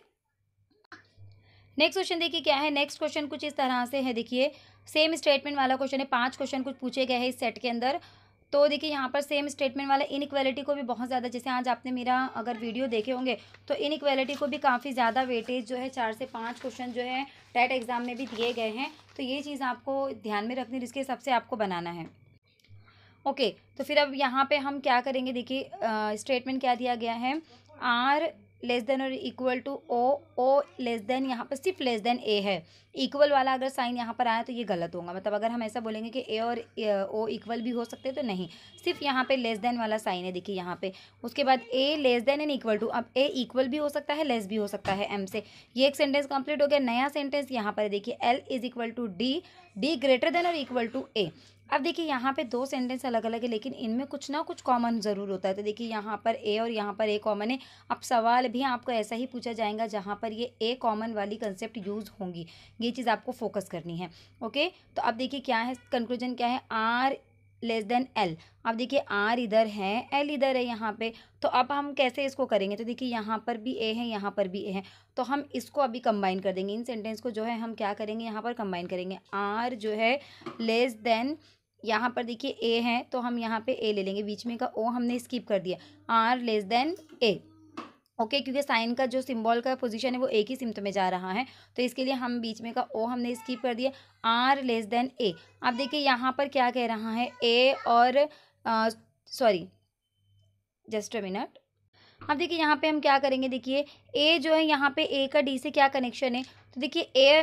Speaker 1: नेक्स्ट क्वेश्चन देखिए क्या है? नेक्स्ट क्वेश्चन कुछ इस तरह से है, देखिए। सेम स्टेटमेंट वाला क्वेश्चन है, पाँच क्वेश्चन कुछ पूछे गए हैं इस सेट के अंदर। तो देखिए यहाँ पर सेम स्टेटमेंट वाला इनक्वालिटी को भी बहुत ज़्यादा, जैसे आज आपने मेरा अगर वीडियो देखे होंगे तो इनक्वालिटी को भी काफ़ी ज़्यादा वेटेज जो है, चार से पाँच क्वेश्चन जो है टेट एग्ज़ाम में भी दिए गए हैं। तो ये चीज़ आपको ध्यान में रखनी, जिसके हिसाब से आपको बनाना है। ओके तो फिर अब यहाँ पे हम क्या करेंगे? देखिए स्टेटमेंट क्या दिया गया है? आर लेस देन और equal to O O less than यहाँ पर सिर्फ़ लेस देन ए है। इक्वल वाला अगर साइन यहाँ पर आया तो ये गलत होगा। मतलब अगर हम ऐसा बोलेंगे कि ए और ओ इक्वल भी हो सकते हैं तो नहीं। सिर्फ़ यहाँ पे लेस देन वाला साइन है, देखिए यहाँ पे। उसके बाद A less than and equal to, अब ए इक्वल भी हो सकता है, लेस भी हो सकता है एम से। ये एक सेंटेंस कंप्लीट हो गया, नया सेंटेंस यहाँ पर देखिए L is equal to D D greater than और इक्वल टू ए अब देखिए, यहाँ पे दो सेंटेंस अलग अलग है, लेकिन इनमें कुछ ना कुछ कॉमन ज़रूर होता है। तो देखिए, यहाँ पर ए और यहाँ पर ए कॉमन है। अब सवाल भी आपको ऐसा ही पूछा जाएगा, जहाँ पर ये ए कॉमन वाली कंसेप्ट यूज़ होंगी। ये चीज़ आपको फोकस करनी है ओके तो अब देखिए, क्या है? कंक्लूजन क्या है? आर लेस देन एल अब देखिए आर इधर है एल इधर है यहाँ पे। तो अब हम कैसे इसको करेंगे? तो देखिए, यहाँ पर भी ए है, यहाँ पर भी ए है। तो हम इसको अभी कंबाइन कर देंगे। इन सेंटेंस को जो है, हम क्या करेंगे? यहाँ पर कंबाइन करेंगे। आर जो है लेस देन यहाँ पर देखिए ए है तो हम यहाँ पे ए ले लेंगे। बीच में का ओ हमने स्किप कर दिया। R less than A okay क्योंकि साइन का जो सिंबल का पोजीशन है, वो एक ही सिमत में जा रहा है तो इसके लिए हम बीच में का ओ हमने स्किप कर दिया। आर लेस देन ए अब देखिए यहाँ पर क्या कह रहा है? ए और सॉरी जस्ट अ मिनट अब देखिए यहाँ पे हम क्या करेंगे? देखिए ए जो है, यहाँ पे ए का डी से क्या कनेक्शन है? तो देखिए ए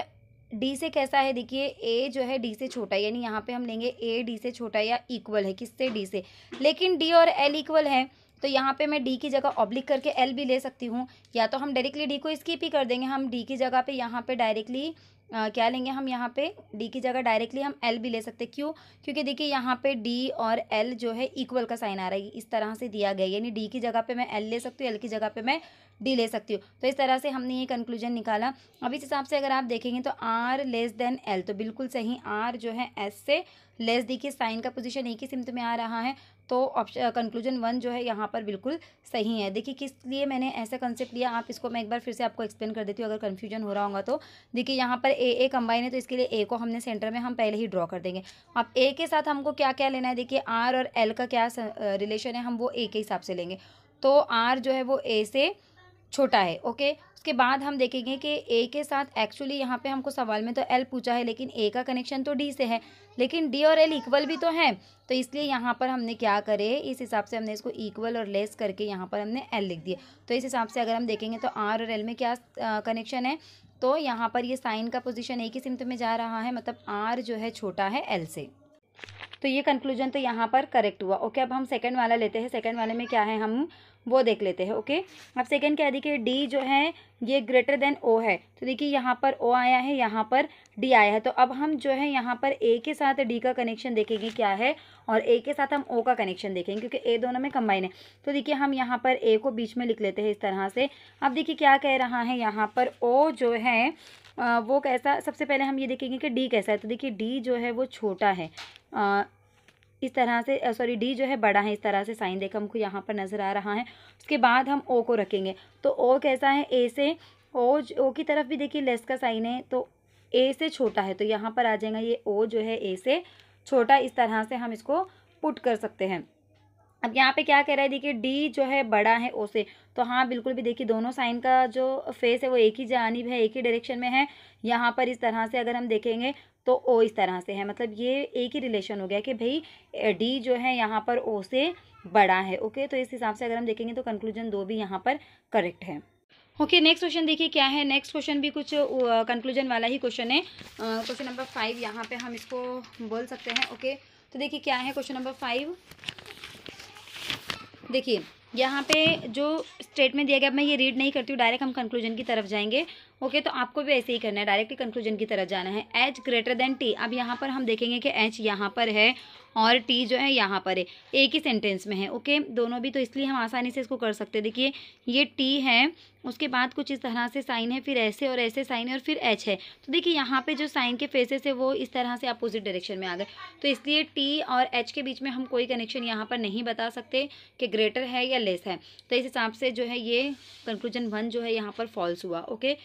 Speaker 1: डी से कैसा है? देखिए ए जो है, डी से छोटा यानी यहाँ पे हम लेंगे ए डी से छोटा या इक्वल है, किससे? डी से। लेकिन डी और एल इक्वल है तो यहाँ पे मैं डी की जगह ऑब्लिक करके एल भी ले सकती हूँ। या तो हम डायरेक्टली डी को स्कीप ही कर देंगे, हम डी की जगह पे यहाँ पे डायरेक्टली क्या लेंगे हम यहाँ पे? डी की जगह डायरेक्टली हम एल भी ले सकते हैं। क्यों? क्योंकि देखिए यहाँ पे डी और एल जो है इक्वल का साइन आ रहा है। इस तरह से दिया गया यानी डी की जगह पे मैं एल ले सकती हूँ एल की जगह पे मैं डी ले सकती हूँ। तो इस तरह से हमने ये कंक्लूजन निकाला। अब इस हिसाब से अगर आप देखेंगे तो आर लेस देन एल तो बिल्कुल सही आर जो है एस से लेस देखिए साइन का पोजिशन एक ही सिमत में आ रहा है। तो ऑप्शन कंक्लूजन वन जो है यहाँ पर बिल्कुल सही है। देखिए, किस लिए मैंने ऐसा कंसेप्ट लिया, आप इसको मैं एक बार फिर से आपको एक्सप्लेन कर देती हूँ, अगर कन्फ्यूज़न हो रहा होगा तो। देखिए, यहाँ पर ए ए कंबाइन है तो इसके लिए ए को हमने सेंटर में हम पहले ही ड्रॉ कर देंगे। अब ए के साथ हमको क्या क्या लेना है? देखिए आर और एल का क्या रिलेशन है, हम वो ए के हिसाब से लेंगे। तो आर जो है वो ए से छोटा है ओके उसके बाद हम देखेंगे कि ए के साथ एक्चुअली यहाँ पे हमको सवाल में तो एल पूछा है, लेकिन ए का कनेक्शन तो डी से है, लेकिन डी और एल इक्वल भी तो है। तो इसलिए यहाँ पर हमने क्या करे, इस हिसाब से हमने इसको इक्वल और लेस करके यहाँ पर हमने एल लिख दिया। तो इस हिसाब से अगर हम देखेंगे तो आर और एल में क्या कनेक्शन है तो यहाँ पर ये साइन का पोजिशन एक ही सिमत में जा रहा है मतलब आर जो है छोटा है एल से। तो ये कंक्लूजन तो यहाँ पर करेक्ट हुआ। ओके अब हम सेकंड वाला लेते हैं। सेकंड वाले में क्या है, हम वो देख लेते हैं ओके अब सेकेंड क्या देखिए डी जो है, ये ग्रेटर देन ओ है। तो देखिए, यहाँ पर ओ आया है, यहाँ पर डी आया है। तो अब हम जो है, यहाँ पर ए के साथ डी का कनेक्शन देखेंगे क्या है, और ए के साथ हम ओ का कनेक्शन देखेंगे, क्योंकि ए दोनों में कंबाइन है। तो देखिए, हम यहाँ पर ए को बीच में लिख लेते हैं इस तरह से। अब देखिए, क्या कह रहा है, यहाँ पर ओ जो है वो कैसा, सबसे पहले हम ये देखेंगे कि डी कैसा है। तो देखिए डी जो है, वो छोटा है। इस तरह से सॉरी डी जो है बड़ा है, इस तरह से साइन देखा हमको यहाँ पर नज़र आ रहा है। उसके बाद हम ओ को रखेंगे। तो ओ कैसा है? ए से ओ ओ की तरफ़ भी देखिए लेस का साइन है तो ए से छोटा है तो यहाँ पर आ जाएगा ये ओ जो है ए से छोटा, इस तरह से हम इसको पुट कर सकते हैं। अब यहाँ पे क्या कह रहा है? देखिए डी जो है बड़ा है ओ से तो हाँ बिल्कुल भी देखिए, दोनों साइन का जो फेस है, वो एक ही जानब है, एक ही डायरेक्शन में है। यहाँ पर इस तरह से अगर हम देखेंगे तो ओ इस तरह से है। मतलब ये एक ही रिलेशन हो गया कि भाई डी जो है यहाँ पर ओ से बड़ा है। ओके तो इस हिसाब से अगर हम देखेंगे तो कंक्लूजन दो भी यहाँ पर करेक्ट है। ओके नेक्स्ट क्वेश्चन देखिए क्या है। नेक्स्ट क्वेश्चन भी कुछ कंक्लूजन uh, वाला ही क्वेश्चन है। क्वेश्चन नंबर फाइव यहाँ पे हम इसको बोल सकते हैं। ओके okay, तो देखिए क्या है क्वेश्चन नंबर फाइव देखिए यहाँ पे जो स्टेटमेंट दिया गया मैं ये रीड नहीं करती हूँ डायरेक्ट हम कंक्लूजन की तरफ़ जाएँगे। ओके तो आपको भी ऐसे ही करना है डायरेक्टली कंक्लूजन की तरफ़ जाना है। एच ग्रेटर देन टी अब यहाँ पर हम देखेंगे कि एच यहाँ पर है और टी जो है यहाँ पर है। एक ही सेंटेंस में है ओके दोनों भी तो इसलिए हम आसानी से इसको कर सकते हैं। देखिए, ये टी है, उसके बाद कुछ इस तरह से साइन है, फिर ऐसे और ऐसे साइन है और फिर एच है। तो देखिए, यहाँ पे जो साइन के फेसेस है, वो इस तरह से अपोजिट डायरेक्शन में आ गए। तो इसलिए टी और एच के बीच में हम कोई कनेक्शन यहाँ पर नहीं बता सकते कि ग्रेटर है या लेस है। तो इस हिसाब से जो है ये कंक्लूजन वन जो है यहाँ पर फॉल्स हुआ ओके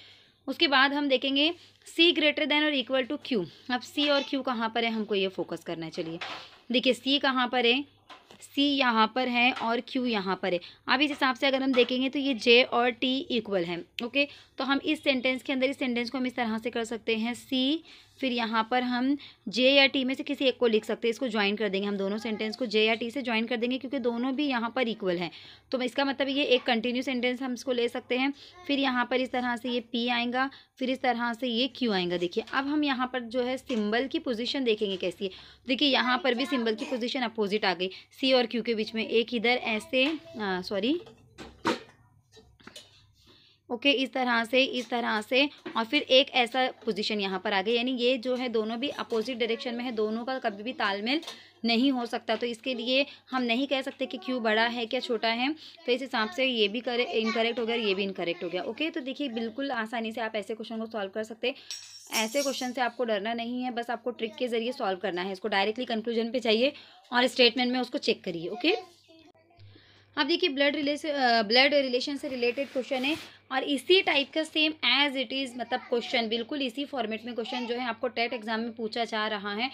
Speaker 1: उसके बाद हम देखेंगे सी ग्रेटर देन और इक्वल टू क्यू अब सी और क्यू कहाँ पर है? हमको ये फोकस करना है, चलिए। देखिए सी कहाँ पर है? सी यहाँ पर है और क्यू यहाँ पर है। अब इस हिसाब से अगर हम देखेंगे तो ये जे और टी इक्वल है ओके तो हम इस सेंटेंस के अंदर, इस सेंटेंस को हम इस तरह से कर सकते हैं। सी फिर यहाँ पर हम जे या टी में से किसी एक को लिख सकते हैं। इसको ज्वाइन कर देंगे हम दोनों सेंटेंस को। जे या टी से ज्वाइन कर देंगे क्योंकि दोनों भी यहाँ पर इक्वल हैं। तो इसका मतलब ये एक कंटिन्यू सेंटेंस हम इसको ले सकते हैं। फिर यहाँ पर इस तरह से ये पी आएगा, फिर इस तरह से ये क्यू आएगा। देखिए, अब हम यहाँ पर जो है सिम्बल की पोजिशन देखेंगे कैसी है। देखिए, यहाँ पर भी सिम्बल की पोजिशन अपोजिट आ गई। सी और क्यू के बीच में एक इधर ऐसे सॉरी ओके, इस तरह से, इस तरह से। और फिर एक ऐसा पोजीशन यहाँ पर आ गया, यानी ये जो है दोनों भी अपोजिट डायरेक्शन में है, दोनों का कभी भी तालमेल नहीं हो सकता। तो इसके लिए हम नहीं कह सकते कि क्यों बड़ा है क्या छोटा है। तो इस हिसाब से ये भी करे इनकरेक्ट हो गया ये भी इनकरेक्ट हो गया, ओके। तो देखिए, बिल्कुल आसानी से आप ऐसे क्वेश्चन को सॉल्व कर सकते ऐसे क्वेश्चन से आपको डरना नहीं है, बस आपको ट्रिक के ज़रिए सॉल्व करना है। इसको डायरेक्टली कंक्लूजन पे चाहिए और स्टेटमेंट में उसको चेक करिए, ओके। अब देखिए ब्लड रिलेशन ब्लड रिलेशन से रिलेटेड क्वेश्चन है। और इसी टाइप का सेम एज इट इज़ मतलब क्वेश्चन बिल्कुल इसी फॉर्मेट में क्वेश्चन जो है आपको टेट एग्ज़ाम में पूछा जा रहा है।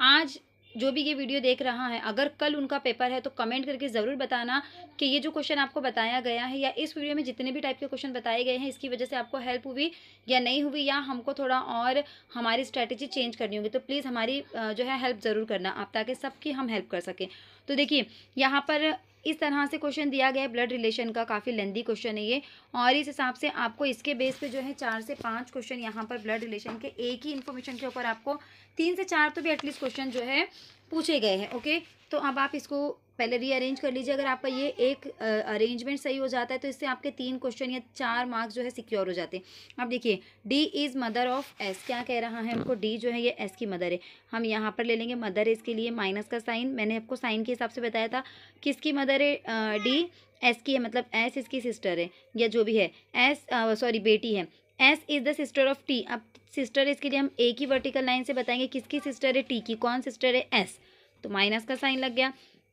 Speaker 1: आज जो भी ये वीडियो देख रहा है, अगर कल उनका पेपर है तो कमेंट करके ज़रूर बताना कि ये जो क्वेश्चन आपको बताया गया है या इस वीडियो में जितने भी टाइप के क्वेश्चन बताए गए हैं, इसकी वजह से आपको हेल्प हुई या नहीं हुई या हमको थोड़ा और हमारी स्ट्रैटेजी चेंज करनी होगी तो प्लीज़ हमारी जो है हेल्प ज़रूर करना, आप ताकि सबकी हम हेल्प कर सकें। तो देखिए, यहाँ पर इस तरह से क्वेश्चन दिया गया है ब्लड रिलेशन का काफ़ी लेंदी क्वेश्चन है ये। और इस हिसाब से आपको इसके बेस पे जो है चार से पाँच क्वेश्चन यहाँ पर ब्लड रिलेशन के एक ही इन्फॉर्मेशन के ऊपर आपको तीन से चार तो भी एटलीस्ट क्वेश्चन जो है पूछे गए हैं ओके तो अब आप इसको पहले रीअरेंज कर लीजिए। अगर आपका ये एक अरेंजमेंट सही हो जाता है तो इससे आपके तीन क्वेश्चन या चार मार्क्स जो है सिक्योर हो जाते हैं। अब देखिए D is mother of S क्या कह रहा है हमको? डी जो है ये एस की मदर है। हम यहाँ पर ले लेंगे मदर है इसके लिए माइनस का साइन मैंने आपको साइन के हिसाब से बताया था। किसकी मदर है? डी एस की है मतलब एस इसकी सिस्टर है, या जो भी है। एस सॉरी बेटी है। S is the sister of T अब सिस्टर इसके लिए हम एक ही वर्टिकल लाइन से बताएँगे किसकी सिस्टर है टी की। कौन सिस्टर है? एस तो माइनस का साइन लग गया।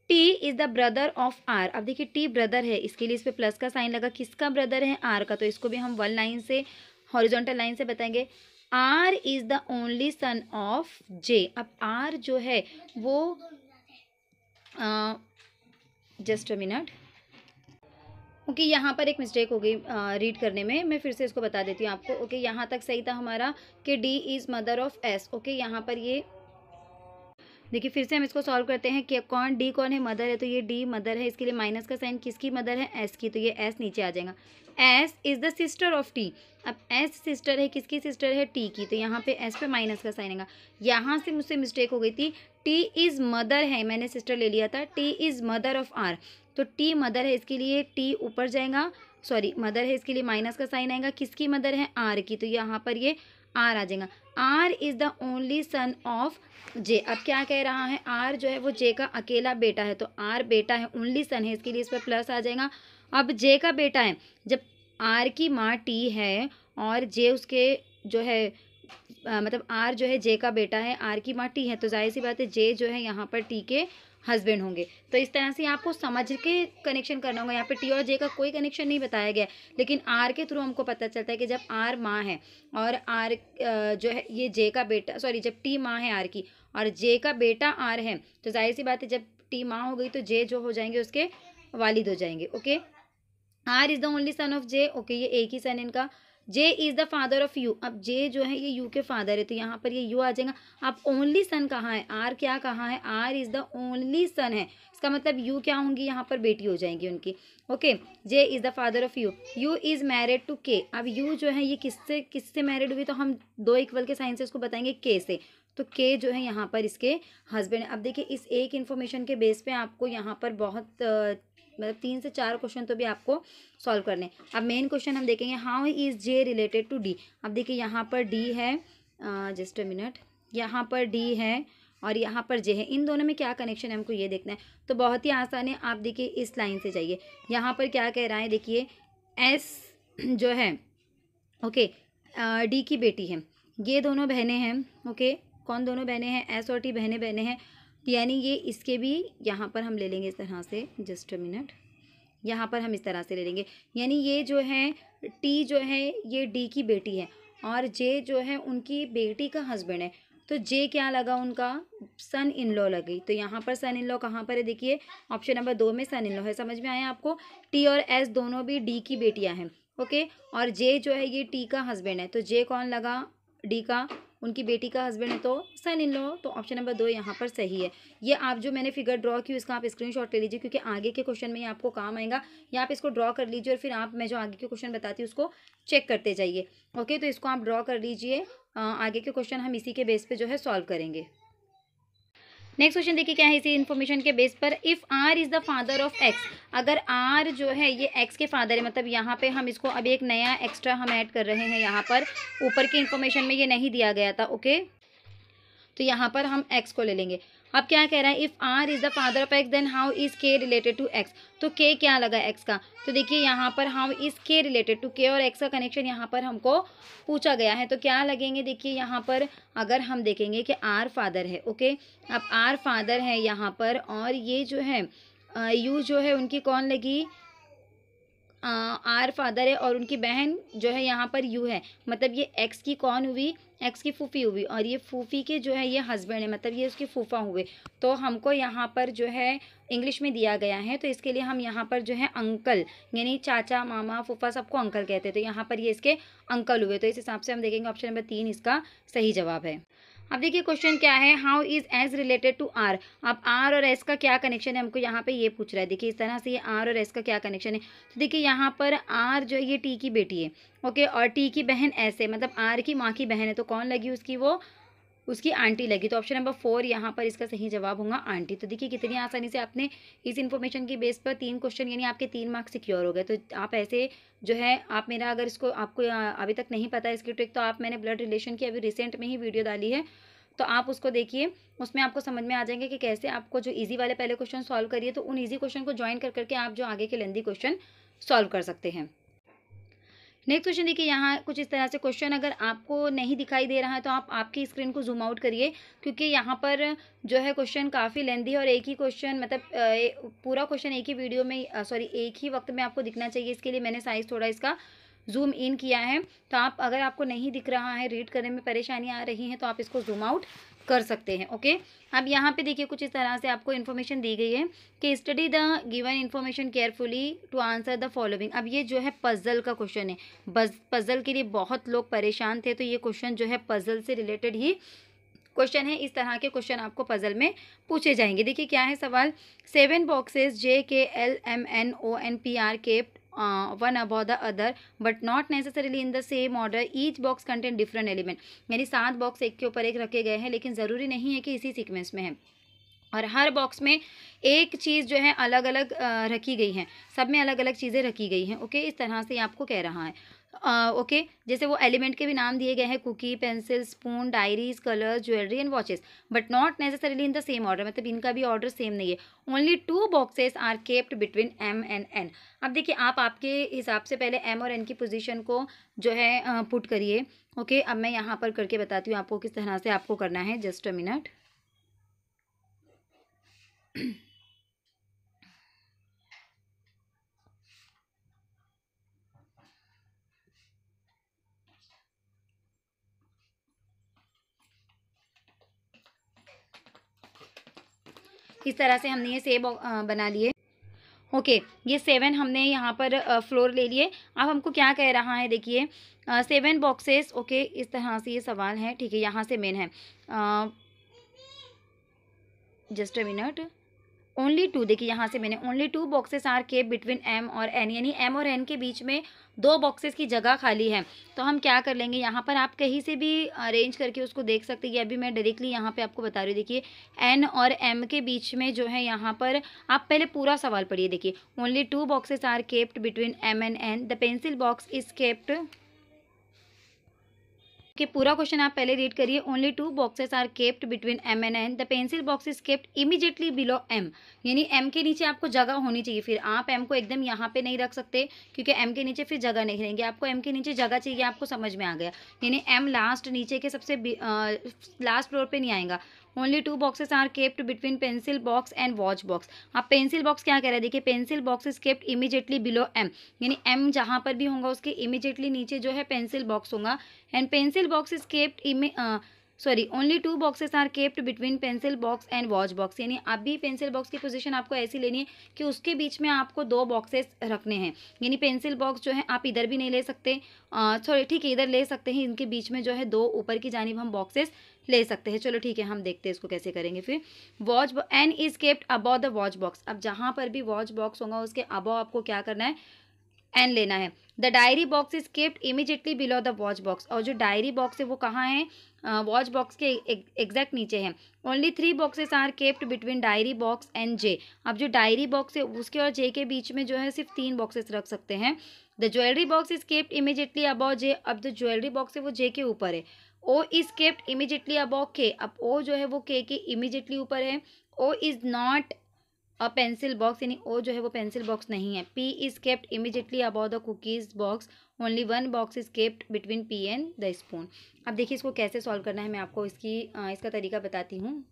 Speaker 1: T is the brother of R अब देखिए टी ब्रदर है इसके लिए इस पर प्लस का साइन लगा। किसका ब्रदर है? आर का। तो इसको भी हम वन लाइन से हॉरिजॉन्टल लाइन से बताएँगे। R is the only son of J अब आर जो है वो just a minute okay okay, यहाँ पर एक मिस्टेक हो गई रीड करने में। मैं फिर से इसको बता देती हूँ आपको। ओके okay, यहाँ तक सही था हमारा कि D is mother of S okay यहाँ पर ये देखिए, फिर से हम इसको सॉल्व करते हैं कि कौन डी कौन है? मदर है तो ये डी मदर है। इसके लिए माइनस का साइन किसकी मदर है? एस की। तो ये एस नीचे आ जाएगा। S is the sister of T अब एस सिस्टर है किसकी? सिस्टर है टी की। तो यहाँ पे एस पे माइनस का साइन आएगा। यहाँ से मुझसे मिस्टेक हो गई थी। टी इज़ मदर है। मैंने सिस्टर ले लिया था। T is mother of R तो टी मदर है इसके लिए टी ऊपर जाएगा। सॉरी मदर है इसके लिए माइनस का साइन आएगा। किसकी मदर है? आर की। तो यहाँ पर ये आर आ जाएगा। R is the only son of J अब क्या कह रहा है? आर जो है वो जे का अकेला बेटा है तो आर बेटा है ओनली सन है इसके लिए इस पर प्लस आ जाएगा। अब जे का बेटा है जब आर की माँ टी है और जे उसके जो है आ, मतलब आर जो है जे का बेटा है आर की माँ टी है तो ज़ाहिर सी बात है जे जो है यहाँ पर टी के हस्बैंड होंगे। तो इस तरह से आपको समझ के कनेक्शन करना होगा। यहाँ पे टी और जे का कोई कनेक्शन नहीं बताया गया, लेकिन आर के थ्रू हमको पता चलता है कि जब आर माँ है और आर जो है, ये जे का बेटा सॉरी जब टी माँ है आर की और जे का बेटा आर है तो ज़ाहिर सी बात है जब टी माँ हो गई तो जे जो हो जाएँगे उसके वालिद हो जाएँगे okay R is the only son of J okay ये एक ही सन इनका। J is the father of U अब जे जो है, ये यू के फादर है तो यहाँ पर ये यू आ जाएगा। अब ओनली सन कहाँ है? आर क्या कहाँ है? R is the only son है। इसका मतलब यू क्या होंगी? यहाँ पर बेटी हो जाएँगी उनकी। Okay J is the father of U U is married to K अब यू जो है, ये किससे किससे मैरिड हुई? तो हम दो इक्वल के साइन से इसको बताएँगे के से। तो के जो है, यहाँ पर इसके हस्बैंड अब देखिए, इस एक इन्फॉर्मेशन के बेस पे आपको यहाँ पर बहुत मतलब तीन से चार क्वेश्चन तो भी आपको सॉल्व करने अब मेन क्वेश्चन हम देखेंगे how is J related to D अब देखिए, यहाँ पर डी है जस्ट अ मिनट यहाँ पर डी है और यहाँ पर जे है। इन दोनों में क्या कनेक्शन है, हमको ये देखना है। तो बहुत ही आसान है आप देखिए इस लाइन से जाइए। यहाँ पर क्या कह रहा है, देखिए एस जो है ओके डी की बेटी है। ये दोनों बहनें हैं ओके कौन दोनों बहनें हैं? एस और टी बहनें बहनें हैं। यानी ये इसके भी यहाँ पर हम ले लेंगे इस तरह से जस्ट मिनट यहाँ पर हम इस तरह से ले लेंगे। यानी ये जो है, टी जो है, ये डी की बेटी है और जे जो है, उनकी बेटी का हस्बैंड है। तो जे क्या लगा उनका? सन इन लॉ लगी। तो यहाँ पर सन इन लॉ कहाँ पर है? देखिए ऑप्शन नंबर दो में सन इन लॉ है। समझ में आया आपको? टी और एस दोनों भी डी की बेटियाँ हैं। ओके? और जे जो है, ये टी का हस्बैंड है। तो जे कौन लगा? डी का उनकी बेटी का हस्बैंड है तो सन इन लो तो ऑप्शन नंबर दो यहाँ पर सही है। ये आप जो मैंने फिगर ड्रॉ की, इसका आप स्क्रीनशॉट ले लीजिए, क्योंकि आगे के क्वेश्चन में ये आपको काम आएगा। या आप इसको ड्रॉ कर लीजिए और फिर आप, मैं जो आगे के क्वेश्चन बताती हूँ, उसको चेक करते जाइए। ओके तो इसको आप ड्रॉ कर लीजिए। आगे के क्वेश्चन हम इसी के बेस पर जो है सॉल्व करेंगे। नेक्स्ट क्वेश्चन देखिए क्या है इसी इन्फॉर्मेशन के बेस पर। If R is the father of X अगर आर जो है ये एक्स के फादर है मतलब यहाँ पे हम इसको अभी एक नया एक्स्ट्रा हम ऐड कर रहे हैं यहाँ पर। ऊपर की इन्फॉर्मेशन में ये नहीं दिया गया था ओके तो यहाँ पर हम एक्स को ले लेंगे। अब क्या कह रहा है? If R is the father of X then how is K related to X तो के क्या लगा एक्स का? तो देखिए यहाँ पर how is K related to K और एक्स का कनेक्शन यहाँ पर हमको पूछा गया है। तो क्या लगेंगे? देखिए यहाँ पर अगर हम देखेंगे कि आर फादर है ओके अब आर फादर है यहाँ पर और ये जो है यू जो है उनकी कौन लगी? आर फादर है और उनकी बहन जो है यहाँ पर यू है। मतलब ये एक्स की कौन हुई? एक्स की फूफी हुई और ये फूफी के जो है ये हस्बैंड है। मतलब ये उसके फूफा हुए। तो हमको यहाँ पर जो है इंग्लिश में दिया गया है। तो इसके लिए हम यहाँ पर जो है अंकल यानी चाचा, मामा, फूफा सबको अंकल कहते हैं। तो यहाँ पर ये इसके अंकल हुए। तो इस हिसाब से हम देखेंगे ऑप्शन नंबर तीन इसका सही जवाब है। अब देखिए क्वेश्चन क्या है? How is S related to R अब आर और एस का क्या कनेक्शन है? हमको यहाँ पे ये पूछ रहा है। देखिए, इस तरह से ये आर और एस का क्या कनेक्शन है? तो देखिए, यहाँ पर आर जो ये टी की बेटी है। ओके और टी की बहन एस है। मतलब आर की माँ की बहन है। तो कौन लगी उसकी वो? उसकी आंटी लगी। तो ऑप्शन नंबर फोर यहाँ पर इसका सही जवाब होगा आंटी। तो देखिए कितनी आसानी से आपने इस इन्फॉर्मेशन की बेस पर तीन क्वेश्चन यानी आपके तीन मार्क्स सिक्योर हो गए। तो आप ऐसे जो है, आप मेरा अगर इसको, आपको अभी तक नहीं पता इसकी ट्रिक तो आप मैंने ब्लड रिलेशन की अभी रिसेंट में ही वीडियो डाली है। तो आप उसको देखिए, उसमें आपको समझ में आ जाएँगे कि कैसे आपको जो इजी वाले पहले क्वेश्चन सॉल्व करिए तो उन इजी क्वेश्चन को ज्वाइन कर, करके आप जो आगे के लेंदी क्वेश्चन सॉल्व कर सकते हैं। नेक्स्ट क्वेश्चन देखिए यहाँ कुछ इस तरह से क्वेश्चन अगर आपको नहीं दिखाई दे रहा है तो आप आपकी स्क्रीन को जूम आउट करिए, क्योंकि यहाँ पर जो है क्वेश्चन काफ़ी लेंदी है और एक ही क्वेश्चन मतलब पूरा क्वेश्चन एक ही वीडियो में सॉरी एक ही वक्त में आपको दिखना चाहिए, इसके लिए मैंने साइज़ थोड़ा इसका जूम इन किया है। तो आप, अगर आपको नहीं दिख रहा है रीड करने में परेशानी आ रही है तो आप इसको जूम आउट कर सकते हैं ओके अब यहाँ पे देखिए कुछ इस तरह से आपको इन्फॉर्मेशन दी गई है कि study the given information carefully to answer the following अब ये जो है पजल का क्वेश्चन है। पजल के लिए बहुत लोग परेशान थे तो ये क्वेश्चन जो है पजल से रिलेटेड ही क्वेश्चन है। इस तरह के क्वेश्चन आपको पजल में पूछे जाएँगे। देखिए क्या है सवाल? Seven boxes J K L M N O N P are kept one above the other, but not necessarily in the same order. Each box contain different element. यानी सात बॉक्स एक के ऊपर एक रखे गए हैं, लेकिन ज़रूरी नहीं है कि इसी सीक्वेंस में है। और हर बॉक्स में एक चीज़ जो है अलग अलग रखी गई है। सब में अलग अलग चीज़ें रखी गई हैं। ओके इस तरह से आपको कह रहा है। ओके, जैसे वो एलिमेंट के भी नाम दिए गए हैं, cookie, pencil, spoon, diaries colours jewellery and watches, but not necessarily in the same order मतलब इनका भी ऑर्डर सेम नहीं है। Only two boxes are kept between M and N. अब देखिए, आप आपके हिसाब से पहले एम और एन की पोजिशन को जो है पुट करिए, ओके? अब मैं यहाँ पर करके बताती हूँ आपको किस तरह से आपको करना है, जस्ट अ मिनट। इस तरह से हमने ये सेब बना लिए। ओके, ये सेवन हमने यहाँ पर फ्लोर ले लिए। अब हमको क्या कह रहा है, देखिए सेवन बॉक्सेस, ओके, इस तरह से ये सवाल है, ठीक है, यहाँ से मेन है। Just a minute. Only two देखिए यहाँ से मैंने only two boxes are kept between M और एन यानी एम और एन के बीच में दो बॉक्सेस की जगह खाली है। तो हम क्या कर लेंगे, यहाँ पर आप कहीं से भी अरेंज करके उसको देख सकते हैं। अभी मैं डायरेक्टली यहाँ पे आपको बता रही हूँ। देखिए एन और एम के बीच में जो है यहाँ पर आप पहले पूरा सवाल पढ़िए। देखिए only two boxes are kept between M and N the pencil box is kept कि पूरा क्वेश्चन आप पहले रीड करिए. Only two boxes are kept between M and N the pencil box is kept immediately below M यानी M के नीचे आपको जगह होनी चाहिए. फिर आप एम को एकदम यहाँ पे नहीं रख सकते, क्योंकि एम के नीचे फिर जगह नहीं रहेंगे. आपको एम के नीचे जगह चाहिए, आपको समझ में आ गया. यानी एम लास्ट नीचे के सबसे लास्ट फ्लोर पर नहीं आएगा. Only two boxes are kept between pencil box and watch box अब पेंसिल बॉक्स क्या कह रहा है? देखिए pencil box is kept immediately below M यानी एम जहाँ पर भी होगा, उसके इमीजिएटली नीचे जो है पेंसिल बॉक्स होगा। And pencil box is kept इमे sorry only two boxes are kept between pencil box and watch box यानी अभी पेंसिल बॉक्स की पोजीशन आपको ऐसी लेनी है कि उसके बीच में आपको दो बॉक्सेस रखने हैं। यानी पेंसिल बॉक्स जो है, आप इधर भी नहीं ले सकते। सॉरी ठीक है, इधर ले सकते हैं। इनके बीच में जो है दो ऊपर की जानिब हम बॉक्सेस ले सकते हैं। चलो ठीक है हम देखते हैं इसको कैसे करेंगे फिर। Watch N is kept above the watch box अब जहाँ पर भी वॉच बॉक्स होगा उसके अबाउ आपको क्या करना है? एन लेना है। The diary box is kept immediately below the watch box और जो डायरी बॉक्स है वो कहाँ है? वॉच uh, बॉक्स के एग्जैक्ट नीचे है। Only three boxes are kept between diary box and J अब जो डायरी बॉक्स है उसके और जे के बीच में जो है सिर्फ़ तीन बॉक्सेस रख सकते हैं। The jewellery box is kept immediately above J अब जो ज्वेलरी बॉक्स है वो जे के ऊपर है। O is kept immediately above K अब ओ जो है वो के के इमीजिएटली ऊपर है। O is not a pencil box यानी ओ जो है वो पेंसिल बॉक्स नहीं है। P is kept immediately above the cookies box only one box is kept between P and the spoon अब देखिए इसको कैसे सॉल्व करना है, मैं आपको इसकी इसका तरीका बताती हूँ।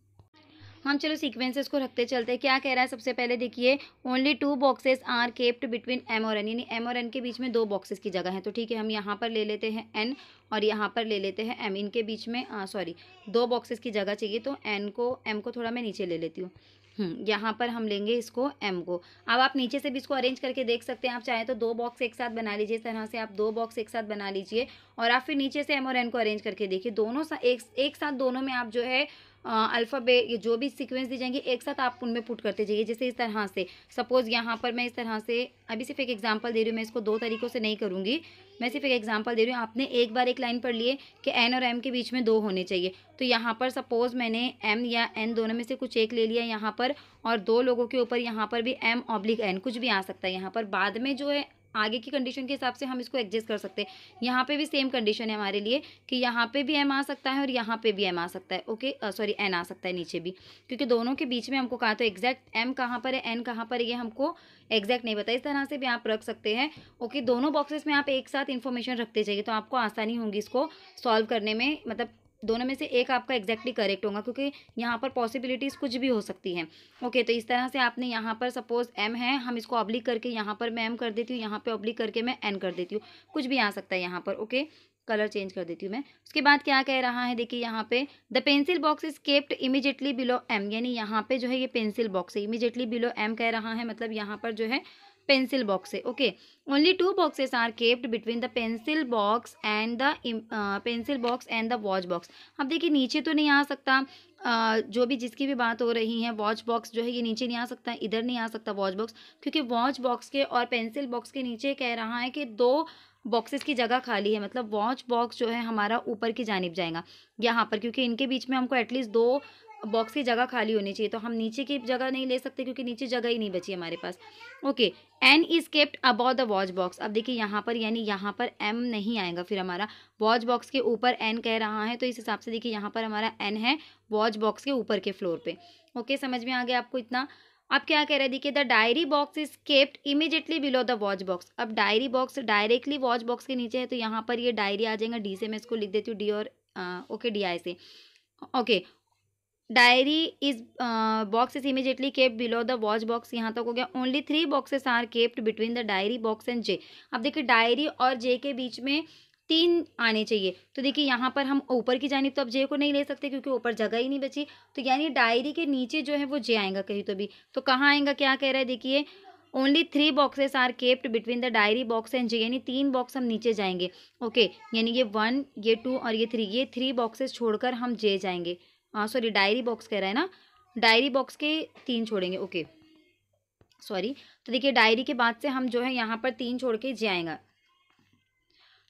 Speaker 1: हम चलो सीक्वेंसेस को रखते चलते हैं। क्या कह रहा है सबसे पहले देखिए only two boxes are kept between M और एन यानी एम और एन के बीच में दो बॉक्सेस की जगह है। तो ठीक है हम यहाँ पर ले लेते हैं एन और यहाँ पर ले लेते हैं एम इनके बीच में सॉरी दो बॉक्सेस की जगह चाहिए तो एन को एम को थोड़ा मैं नीचे ले लेती हूँ। हम्म, यहाँ पर हम लेंगे इसको एम को। अब आप नीचे से भी इसको अरेंज करके देख सकते हैं। आप चाहें तो दो बॉक्स एक साथ बना लीजिए इस तरह से आप दो बॉक्स एक साथ बना लीजिए और आप फिर नीचे से एम और एन को अरेंज करके देखिए। दोनों सा, एक एक साथ दोनों में आप जो है अल्फ़ाबेट ये जो भी सीक्वेंस दी जाएँगे, एक साथ आप उनमें पुट करते जाइए, जैसे इस तरह से। सपोज़ यहाँ पर मैं इस तरह से, अभी सिर्फ़ एक एग्जांपल दे रही हूँ, मैं इसको दो तरीक़ों से नहीं करूँगी। मैं सिर्फ़ एक एग्जांपल दे रही हूँ, आपने एक बार एक लाइन पढ़ लिए कि एन और एम के बीच में दो होने चाहिए। तो यहाँ पर सपोज़ मैंने एम या एन दोनों में से कुछ एक ले लिया यहाँ पर, और दो लोगों के ऊपर यहाँ पर भी एम ऑब्लिक एन कुछ भी आ सकता है। यहाँ पर बाद में जो है आगे की कंडीशन के हिसाब से हम इसको एडजस्ट कर सकते हैं। यहाँ पे भी सेम कंडीशन है हमारे लिए कि यहाँ पे भी एम आ सकता है और यहाँ पे भी एम आ सकता है। ओके सॉरी एन आ सकता है नीचे भी। क्योंकि दोनों के बीच में हमको कहा तो एग्जैक्ट एम कहाँ पर है एन कहाँ पर है, ये हमको एग्जैक्ट नहीं पता। इस तरह से भी आप रख सकते हैं। ओके दोनों बॉक्सेस में आप एक साथ इन्फॉर्मेशन रखते जाइए तो आपको आसानी होगी इसको सॉल्व करने में। मतलब दोनों में से एक आपका एग्जैक्टली करेक्ट होगा, क्योंकि यहाँ पर पॉसिबिलिटीज़ कुछ भी हो सकती हैं। ओके तो इस तरह से आपने यहाँ पर सपोज़ एम है, हम इसको ऑब्लिक करके यहाँ पर मैं एम कर देती हूँ, यहाँ पे ऑब्लिक करके मैं एन कर देती हूँ। कुछ भी आ सकता है यहाँ पर ओके कलर चेंज कर देती हूँ मैं। उसके बाद क्या कह रहा है, देखिए यहाँ पे the pencil box is kept immediately below M यानी यहाँ पे जो है ये पेंसिल बॉक्स है इमीजिएटली बिलो एम कह रहा है मतलब यहाँ पर जो है पेंसिल बॉक्स है okay only two boxes are kept between the pencil box and the pencil box and the watch box अब देखिए नीचे तो नहीं आ सकता uh, जो भी जिसकी भी बात हो रही है वॉच बॉक्स जो है ये नीचे नहीं आ सकता इधर नहीं आ सकता वॉच बॉक्स क्योंकि वॉच बॉक्स के और पेंसिल बॉक्स के नीचे कह रहा है कि दो बॉक्सेस की जगह खाली है मतलब वॉच बॉक्स जो है हमारा ऊपर की जानब जाएगा यहाँ पर क्योंकि इनके बीच में हमको एटलीस्ट दो बॉक्स की जगह खाली होनी चाहिए तो हम नीचे की जगह नहीं ले सकते क्योंकि नीचे जगह ही नहीं बची हमारे पास। Okay N is kept about the watch box अब देखिए यहाँ पर, यानी यहाँ पर एम नहीं आएगा फिर हमारा। वॉच बॉक्स के ऊपर एन कह रहा है तो इस हिसाब से देखिए यहाँ पर हमारा एन है वॉच बॉक्स के ऊपर के फ्लोर पे। ओके, समझ में आ गया आपको इतना? अब क्या कह रहा है? देखिए the diary box is kept immediately below the watch box अब diary box directly watch box के नीचे है तो यहाँ पर ये डायरी आ जाएगा। डी से मैं इसको लिख देती हूँ डी और ओके डी आई से। Okay diary is box is immediately kept below the watch box यहाँ तक हो गया। Only three boxes are kept between the diary box and J अब देखिए डायरी और जे के बीच में तीन आने चाहिए। तो देखिए, यहाँ पर हम ऊपर की जानी तो अब जे को नहीं ले सकते क्योंकि ऊपर जगह ही नहीं बची। तो यानी डायरी के नीचे जो है वो जे आएगा कहीं तो भी। तो कहाँ आएगा, क्या कह रहा है? देखिए only three boxes are kept between the diary box and J यानी तीन बॉक्स हम नीचे जाएँगे। ओके यानी ये वन ये टू और ये थ्री ये थ्री बॉक्सेस छोड़कर हम जे जाएँगे। हाँ सॉरी डायरी बॉक्स कह रहा है ना? डायरी बॉक्स के तीन छोड़ेंगे ओके सॉरी तो देखिए डायरी के बाद से हम जो है यहाँ पर तीन छोड़ के जाएँगा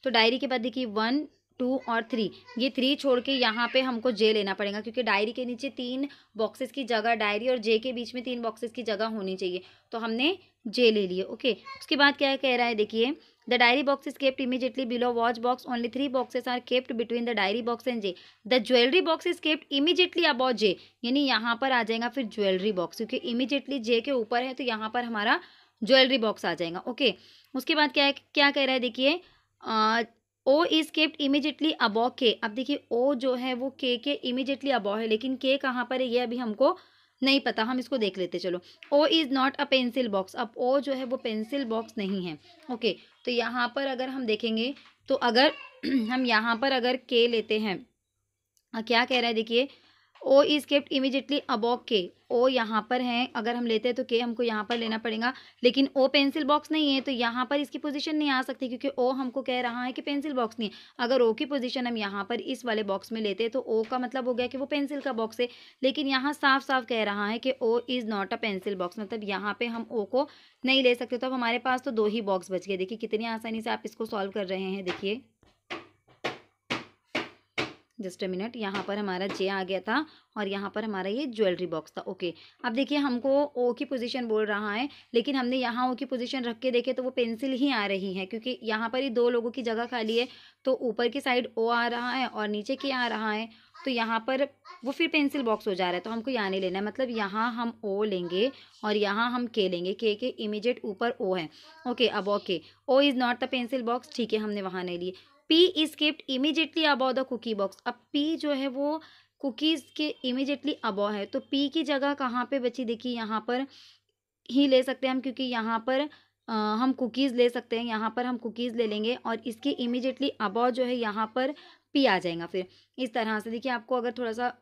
Speaker 1: तो डायरी के बाद देखिए वन टू और थ्री। ये थ्री छोड़ के यहाँ पे हमको जे लेना पड़ेगा, क्योंकि डायरी के नीचे तीन बॉक्सेस की जगह डायरी और जे के बीच में तीन बॉक्सेस की जगह होनी चाहिए। तो हमने जे ले लिए ओके उसके बाद क्या कह रहा है, देखिए the diary box is kept immediately below watch box only three boxes are kept between the diary box and J the jewellery box is kept immediately about J यानी यहाँ पर आ जाएगा फिर ज्वेलरी बॉक्स क्योंकि इमीजिएटली जे के ऊपर है तो यहाँ पर हमारा ज्वेलरी बॉक्स आ जाएगा ओके उसके बाद क्या क्या कह रहा है, देखिए O is kept immediately above K. अब देखिए, ओ जो है, वो के के इमीजिएटली अबॉ है, लेकिन के कहाँ पर है, ये अभी हमको नहीं पता। हम इसको देख लेते, चलो। O is not a pencil box. अब ओ जो है, वो पेंसिल बॉक्स नहीं है, ओके। तो यहाँ पर अगर हम देखेंगे तो अगर हम यहाँ पर अगर के लेते हैं, क्या कह रहा है, देखिए O is kept immediately above K. O यहाँ पर है, अगर हम लेते हैं तो के हमको यहाँ पर लेना पड़ेगा। लेकिन ओ पेंसिल बॉक्स नहीं है तो यहाँ पर इसकी पोजीशन नहीं आ सकती, क्योंकि ओ हमको कह रहा है कि पेंसिल बॉक्स नहीं है। अगर ओ की पोजीशन हम यहाँ पर इस वाले बॉक्स में लेते हैं तो ओ का मतलब हो गया कि वो पेंसिल का बॉक्स है। लेकिन यहाँ साफ़ साफ़ कह रहा है कि O is not a pencil box मतलब यहाँ पर हम ओ को नहीं ले सकते। तो अब हमारे पास तो दो ही बॉक्स बच गए। देखिए कितनी आसानी से आप इसको सॉल्व कर रहे हैं, देखिए। जस्ट अ मिनट, यहाँ पर हमारा जे आ गया था और यहाँ पर हमारा ये ज्वेलरी बॉक्स था, ओके। अब देखिए, हमको ओ की पोजीशन बोल रहा है, लेकिन हमने यहाँ ओ की पोजीशन रख के देखे तो वो पेंसिल ही आ रही है, क्योंकि यहाँ पर ही दो लोगों की जगह खाली है तो ऊपर की साइड ओ आ रहा है और नीचे की आ रहा है तो यहाँ पर वो फिर पेंसिल बॉक्स हो जा रहा है तो हमको यहाँ नहीं लेना है। मतलब यहाँ हम ओ लेंगे और यहाँ हम के लेंगे के के इमीजिएट ऊपर ओ है, ओके, अब okay O is not the pencil box ठीक है, हमने वहाँ नहीं लिए। P is kept immediately above the cookie box अब पी जो है वो कुकीज़ के इमीजिएटली अबाउ है। तो पी की जगह कहाँ पे बची? देखिए यहाँ पर ही ले सकते हैं हम क्योंकि यहाँ पर आ, हम कुकीज़ ले सकते हैं। यहाँ पर हम कुकीज़ ले लेंगे और इसके इमीजिएटली अबाउ जो है यहाँ पर पी आ जाएगा फिर। इस तरह से देखिए आपको अगर थोड़ा सा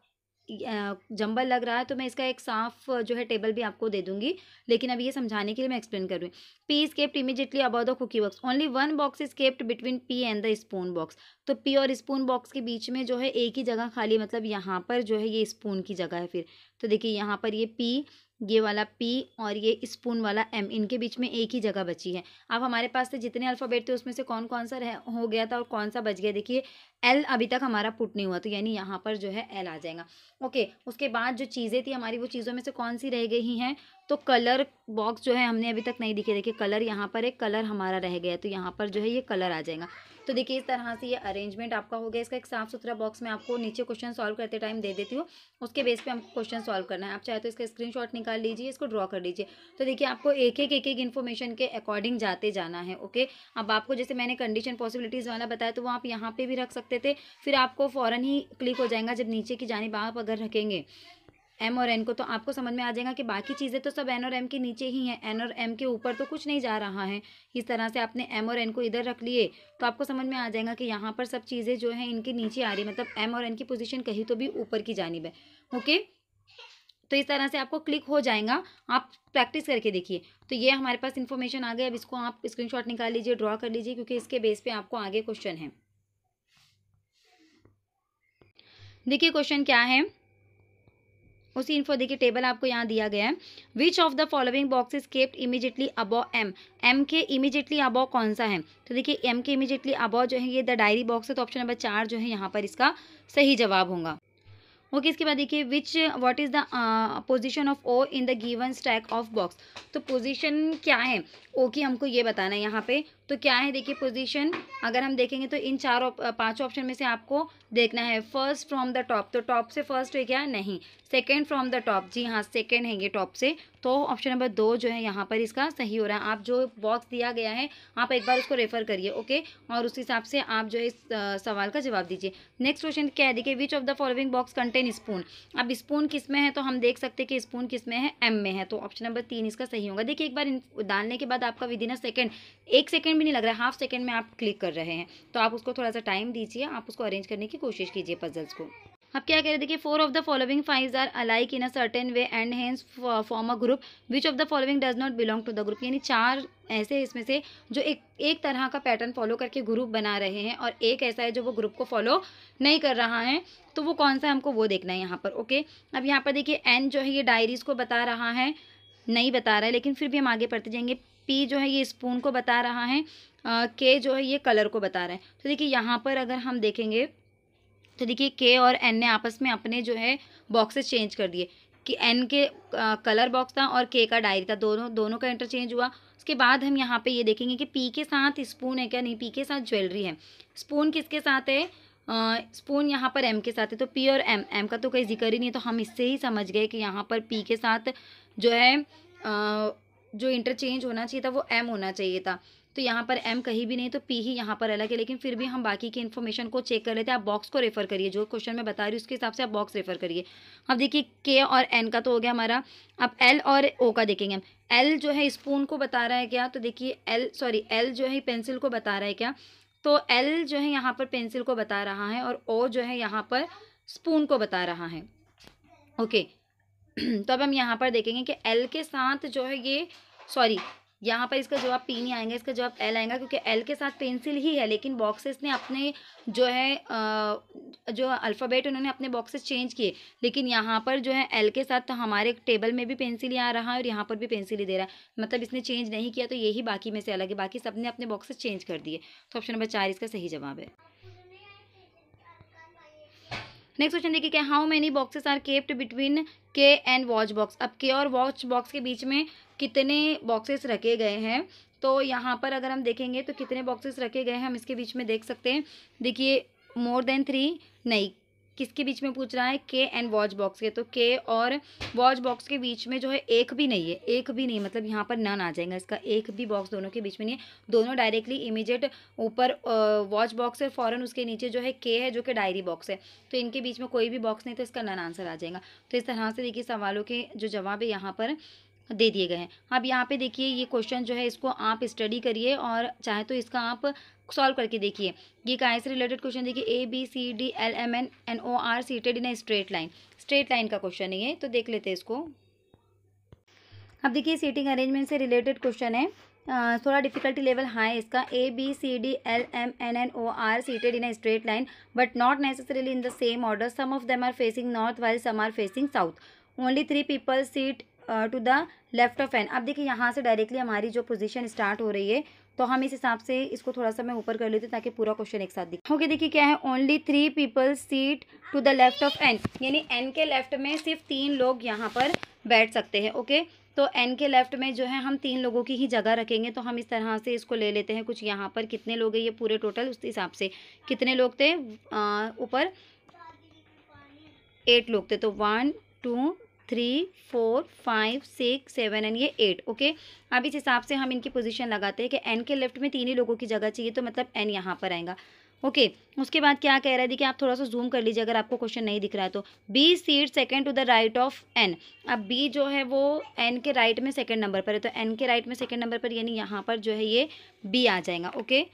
Speaker 1: जंबल लग रहा है तो मैं इसका एक साफ़ जो है टेबल भी आपको दे दूँगी। लेकिन अभी ये समझाने के लिए मैं एक्सप्लेन कर रही हूँ। P is kept immediately about the cookie box only one box is kept between P and the spoon box तो पी और स्पून बॉक्स के बीच में जो है एक ही जगह खाली मतलब यहाँ पर जो है ये स्पून की जगह है फिर। तो देखिए यहाँ पर ये पी ये वाला पी और ये स्पून वाला एम इनके बीच में एक ही जगह बची है। अब हमारे पास से जितने अल्फ़ाबेट थे, उसमें से कौन कौन सा रह, हो गया था और कौन सा बच गया? देखिए एल अभी तक हमारा पुट नहीं हुआ तो यानी यहाँ पर जो है एल आ जाएगा। ओके उसके बाद जो चीज़ें थी, हमारी वो चीज़ों में से कौन सी रह गई हैं? तो कलर बॉक्स जो है हमने अभी तक नहीं दिखे। देखिए, कलर यहाँ पर एक कलर हमारा रह गया तो यहाँ पर जो है ये कलर आ जाएगा। तो देखिए, इस तरह से ये अरेंजमेंट आपका हो गया। इसका एक साफ़ सुथरा बॉक्स में आपको नीचे क्वेश्चन सॉल्व करते टाइम दे देती हूँ। उसके बेस पे हमको क्वेश्चन सॉल्व करना है। आप चाहे तो इसका स्क्रीनशॉट निकाल लीजिए, इसको ड्रॉ कर लीजिए तो देखिए, आपको एक एक एक एक इन्फॉर्मेशन के अकॉर्डिंग जाते जाना है ओके अब आपको जैसे मैंने कंडीशन पॉसिबिलिटीज़ वाला बताया तो वो आप यहाँ पर भी रख सकते थे। फिर आपको फ़ौरन ही क्लिक हो जाएगा जब नीचे की जानी आप अगर रखेंगे। एम और एन को तो आपको समझ में आ जाएगा कि बाकी चीज़ें तो सब एन और एम के नीचे ही हैं। एन और एम के ऊपर तो कुछ नहीं जा रहा है। इस तरह से आपने एम और एन को इधर रख लिए तो आपको समझ में आ जाएगा कि यहाँ पर सब चीज़ें जो हैं इनके नीचे आ रही है। मतलब एम और एन की पोजीशन कहीं तो भी ऊपर की जानिब है। ओके तो इस तरह से आपको क्लिक हो जाएगा। आप प्रैक्टिस करके देखिए। तो ये हमारे पास इन्फॉर्मेशन आ गया। अब इसको आप स्क्रीनशॉट निकाल लीजिए ड्रॉ कर लीजिए, क्योंकि इसके बेस पे आपको आगे क्वेश्चन है। देखिए क्वेश्चन क्या है? उसी इन्फो देखिए टेबल आपको यहाँ दिया गया है। Which of the following box is kept immediately above M M के इमीजिएटली अबो कौन सा है? तो देखिए एम के इमीजिएटली अबो जो है ये द डायरी बॉक्स है तो ऑप्शन नंबर चार जो है यहाँ पर इसका सही जवाब होगा। ओके okay, इसके बाद देखिए which what is the position of O in the given stack of box तो पोजीशन क्या है? ओ की हमको ये बताना है यहाँ पे। तो क्या है? देखिए पोजीशन अगर हम देखेंगे तो इन चार पाँच ऑप्शन में से आपको देखना है। फ़र्स्ट फ्रॉम द टॉप तो टॉप से फ़र्स्ट है क्या? नहीं। सेकेंड फ्रॉम द टॉप जी हाँ सेकेंड है ये टॉप से। तो ऑप्शन नंबर दो जो है, यहाँ पर इसका सही हो रहा है। आप जो बॉक्स दिया गया है, आप एक बार उसको रेफर करिए ओके और उस हिसाब से आप जो है इस सवाल का जवाब दीजिए। नेक्स्ट क्वेश्चन क्या है? देखिए which of the following box contain spoon अब स्पून किसमें है? तो हम देख सकते हैं कि स्पून किसमें है? एम में है। तो ऑप्शन नंबर तीन इसका सही होगा। देखिए, एक बार डालने के बाद आपका विद इन अ सेकेंड एक सेकेंड भी नहीं लग रहा हाफ़ सेकेंड में आप क्लिक कर रहे हैं। तो आप उसको थोड़ा सा टाइम दीजिए, आप उसको अरेंज करने की कोशिश कीजिए पजल्स को। अब क्या कह रहे देखिए four of the following five are alike in a certain way and hence form a group which of the following does not belong to the group यानी चार ऐसे इसमें से जो एक एक तरह का पैटर्न फॉलो करके ग्रुप बना रहे हैं और एक ऐसा है जो वो ग्रुप को फॉलो नहीं कर रहा है तो वो कौन सा हमको वो देखना है यहाँ पर ओके अब यहाँ पर देखिए एन जो है ये डायरीज को बता रहा है। नहीं बता रहा है लेकिन फिर भी हम आगे पढ़ते जाएँगे। पी जो है ये स्पून को बता रहा है के जो है ये कलर को बता रहा है। तो देखिए यहाँ पर अगर हम देखेंगे तो देखिए के और एन ने आपस में अपने जो है बॉक्सेस चेंज कर दिए। कि एन के आ, कलर बॉक्स था और के का डायरी था। दोनों दोनों का इंटरचेंज हुआ। उसके बाद हम यहाँ पे ये देखेंगे कि पी के साथ स्पून है क्या? नहीं पी के साथ ज्वेलरी है। स्पून किसके साथ है? स्पून यहाँ पर एम के साथ है। तो पी और एम एम का तो कोई ज़िक्र ही नहीं है। तो हम इससे ही समझ गए कि यहाँ पर पी के साथ जो है जो इंटरचेंज होना चाहिए था वो एम होना चाहिए था। तो यहाँ पर एम कहीं भी नहीं तो पी ही यहाँ पर अलग है। लेकिन फिर भी हम बाकी की इन्फॉर्मेशन को चेक कर लेते हैं। आप बॉक्स को रेफर करिए। जो क्वेश्चन मैं बता रही हूँ, उसके हिसाब से आप बॉक्स रेफर करिए। अब देखिए के और एन का तो हो गया हमारा। अब एल और ओ का देखेंगे हम। एल जो है स्पून को बता रहा है क्या? तो देखिए एल सॉरी एल जो है पेंसिल को बता रहा है क्या? तो एल जो है, यहाँ पर पेंसिल को बता रहा है और ओ जो है, यहाँ पर स्पून को बता रहा है। ओके तो अब हम यहाँ पर देखेंगे कि एल के साथ जो है ये सॉरी यहाँ पर इसका जवाब पी नहीं आएगा, इसका जवाब एल आएगा क्योंकि एल के साथ पेंसिल ही है, लेकिन बॉक्सेस ने अपने जो है जो अल्फ़ाबेट उन्होंने अपने बॉक्सेस चेंज किए। लेकिन यहाँ पर जो है एल के साथ तो हमारे टेबल में भी पेंसिल ही आ रहा है और यहाँ पर भी पेंसिल ही दे रहा है। मतलब इसने चेंज नहीं किया तो यही बाकी में से अलग है, बाकी सबने अपने बॉक्सेस चेंज कर दिए। तो ऑप्शन नंबर चार इसका सही जवाब है। नेक्स्ट क्वेश्चन देखिए how many boxes are kept between K and watch box अब के और वॉच बॉक्स के बीच में कितने बॉक्सेस रखे गए हैं? तो यहाँ पर अगर हम देखेंगे तो कितने बॉक्सेस रखे गए हैं, हम इसके बीच में देख सकते हैं। देखिए मोर देन थ्री नहीं किसके बीच में पूछ रहा है? के एंड वॉच बॉक्स के। तो के और वॉच बॉक्स के बीच में जो है, एक भी नहीं है, एक भी नहीं मतलब यहाँ पर नन आ जाएगा। इसका एक भी बॉक्स दोनों के बीच में नहीं है। दोनों डायरेक्टली इमीजिएट ऊपर वॉच बॉक्स है फ़ौरन उसके नीचे जो है के है, जो कि डायरी बॉक्स है। तो इनके बीच में कोई भी बॉक्स नहीं तो इसका नन आंसर आ जाएगा। तो इस तरह से देखिए, सवालों के जो जवाब है, यहाँ पर दे दिए गए हैं। अब यहाँ पे देखिए, ये क्वेश्चन जो है, इसको आप स्टडी करिए और चाहे तो इसका आप सॉल्व करके देखिए। ये कहाँ से रिलेटेड क्वेश्चन देखिए A B C D L M N N O R seated in a straight line straight line का क्वेश्चन है ये तो देख लेते हैं इसको। अब देखिए सीटिंग अरेंजमेंट से रिलेटेड क्वेश्चन है। थोड़ा डिफिकल्टी लेवल हाई है इसका। A B C D L M N N O R seated in a straight line but not necessarily in the same order some of them are facing north while some are facing south only three people sit to the left of N अब देखिए, यहाँ से directly हमारी जो position start हो रही है तो हम इस हिसाब से इसको थोड़ा सा मैं ऊपर कर लेती हूँ ताकि पूरा क्वेश्चन एक साथ दिखे। ओके देखिए क्या है? Only three people sit to the left of N यानी एन के लेफ़्ट में सिर्फ़ तीन लोग यहाँ पर बैठ सकते हैं ओके तो एन के लेफ़्ट में जो है, हम तीन लोगों की ही जगह रखेंगे तो हम इस तरह से इसको ले लेते हैं। कुछ यहाँ पर कितने लोग हैं, ये पूरे टोटल उस हिसाब से। कितने लोग थे? ऊपर एट लोग थे तो one two three four five six seven and ये एट ओके अब इस हिसाब से हम इनकी पोजीशन लगाते हैं कि एन के लेफ़्ट में तीन ही लोगों की जगह चाहिए तो मतलब एन यहाँ पर आएगा ओके okay, उसके बाद क्या कह रहा है? देखिए आप थोड़ा सा जूम कर लीजिए अगर आपको क्वेश्चन नहीं दिख रहा है तो। B sit second to the right of N अब बी जो है वो एन के राइट में सेकंड नंबर पर है तो एन के राइट में सेकंड नंबर पर यानी यहाँ पर जो है ये बी आ जाएगा ओके okay?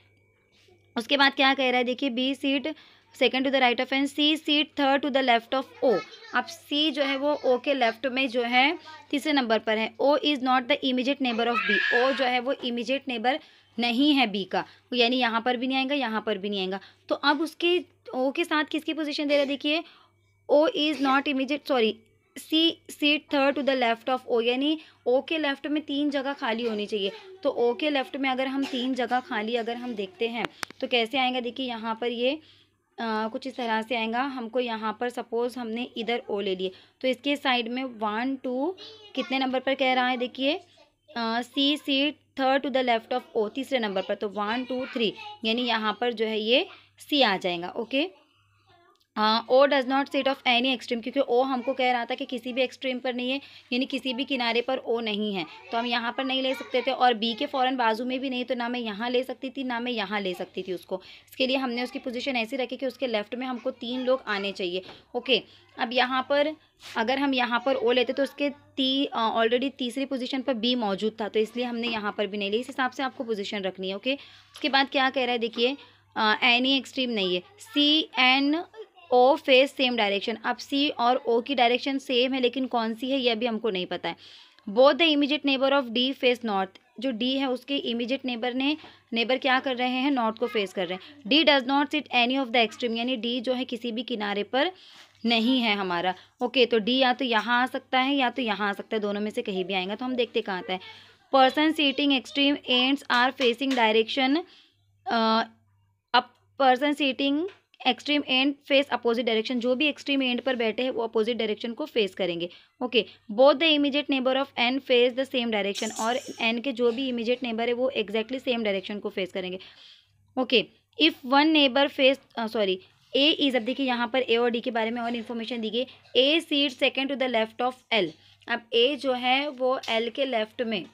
Speaker 1: उसके बाद क्या कह रहा है? देखिए B sit second to the right of and C sit third to the left of O. अब सी जो है वो ओ के लेफ़्ट में जो है तीसरे नंबर पर है। O is not the immediate neighbour of B. O जो है वो इमीजिएट नेबर नहीं है बी का। यानी यहाँ पर भी नहीं आएगा, यहाँ पर भी नहीं आएगा। तो अब उसके ओ के साथ किसकी पोजीशन दे रहा देखिए, O is not immediate sorry, C sit third to the left of O. यानी ओ के लेफ़्ट में तीन जगह खाली होनी चाहिए। तो ओ के लेफ़्ट में अगर हम तीन जगह खाली अगर हम देखते हैं तो कैसे आएगा? देखिए, यहाँ पर ये आ, कुछ इस तरह से आएगा। हमको यहाँ पर सपोज़ हमने इधर ओ ले लिए। तो इसके साइड में वन टू कितने नंबर पर कह रहा है? देखिए C C third to the left of O तीसरे नंबर पर। तो वन टू थ्री यानी यहाँ पर जो है ये सी आ जाएगा okay O does not sit of any extreme क्योंकि ओ हमको कह रहा था कि किसी भी एक्सट्रीम पर नहीं है, यानी किसी भी किनारे पर ओ नहीं है। तो हम यहाँ पर नहीं ले सकते थे, और बी के फ़ौरन बाजू में भी नहीं तो ना मैं यहाँ ले सकती थी, ना मैं यहाँ ले सकती थी उसको। इसके लिए हमने उसकी पोजीशन ऐसी रखी कि उसके लेफ़्ट में हमको तीन लोग आने चाहिए। ओके अब यहाँ पर, अगर हम यहाँ पर ओ लेते तो उसके ती ऑलरेडी तीसरी पोजीशन पर बी मौजूद था तो इसलिए हमने यहाँ पर भी नहीं ली। इस हिसाब से आपको पोजीशन रखनी है ओके उसके बाद क्या कह रहा है, देखिए एनी एक्सट्रीम नहीं है। C N O face same direction अब सी और ओ की डायरेक्शन सेम है, लेकिन कौन सी है यह भी हमको नहीं पता है। Both the immediate neighbour of D face north जो डी है, उसके इमीजिएट नेबर ने नेबर क्या कर रहे हैं नॉर्थ को फेस कर रहे हैं। D does not sit any of the extreme यानी डी जो है, किसी भी किनारे पर नहीं है हमारा। ओके तो डी या तो यहाँ आ सकता है, या तो यहाँ आ सकता है, दोनों में से कहीं भी आएगा तो हम देखते कहाँ आता है। Person sitting extreme ends are facing direction up person sitting extreme end face opposite direction जो भी एक्सट्रीम एंड पर बैठे हैं, वो अपोजिट डायरेक्शन को फेस करेंगे। Okay both the immediate neighbour of N face the same direction और N के जो भी इमीजिएट नेबर है, वो एक्जैक्टली सेम डायरेक्शन को फेस करेंगे। Okay if one neighbour face sorry A is अब देखिए यहाँ पर ए और डी के बारे में और इन्फॉर्मेशन दी गई। A sit second to the left of L अब ए जो है, वो एल के लेफ़्ट में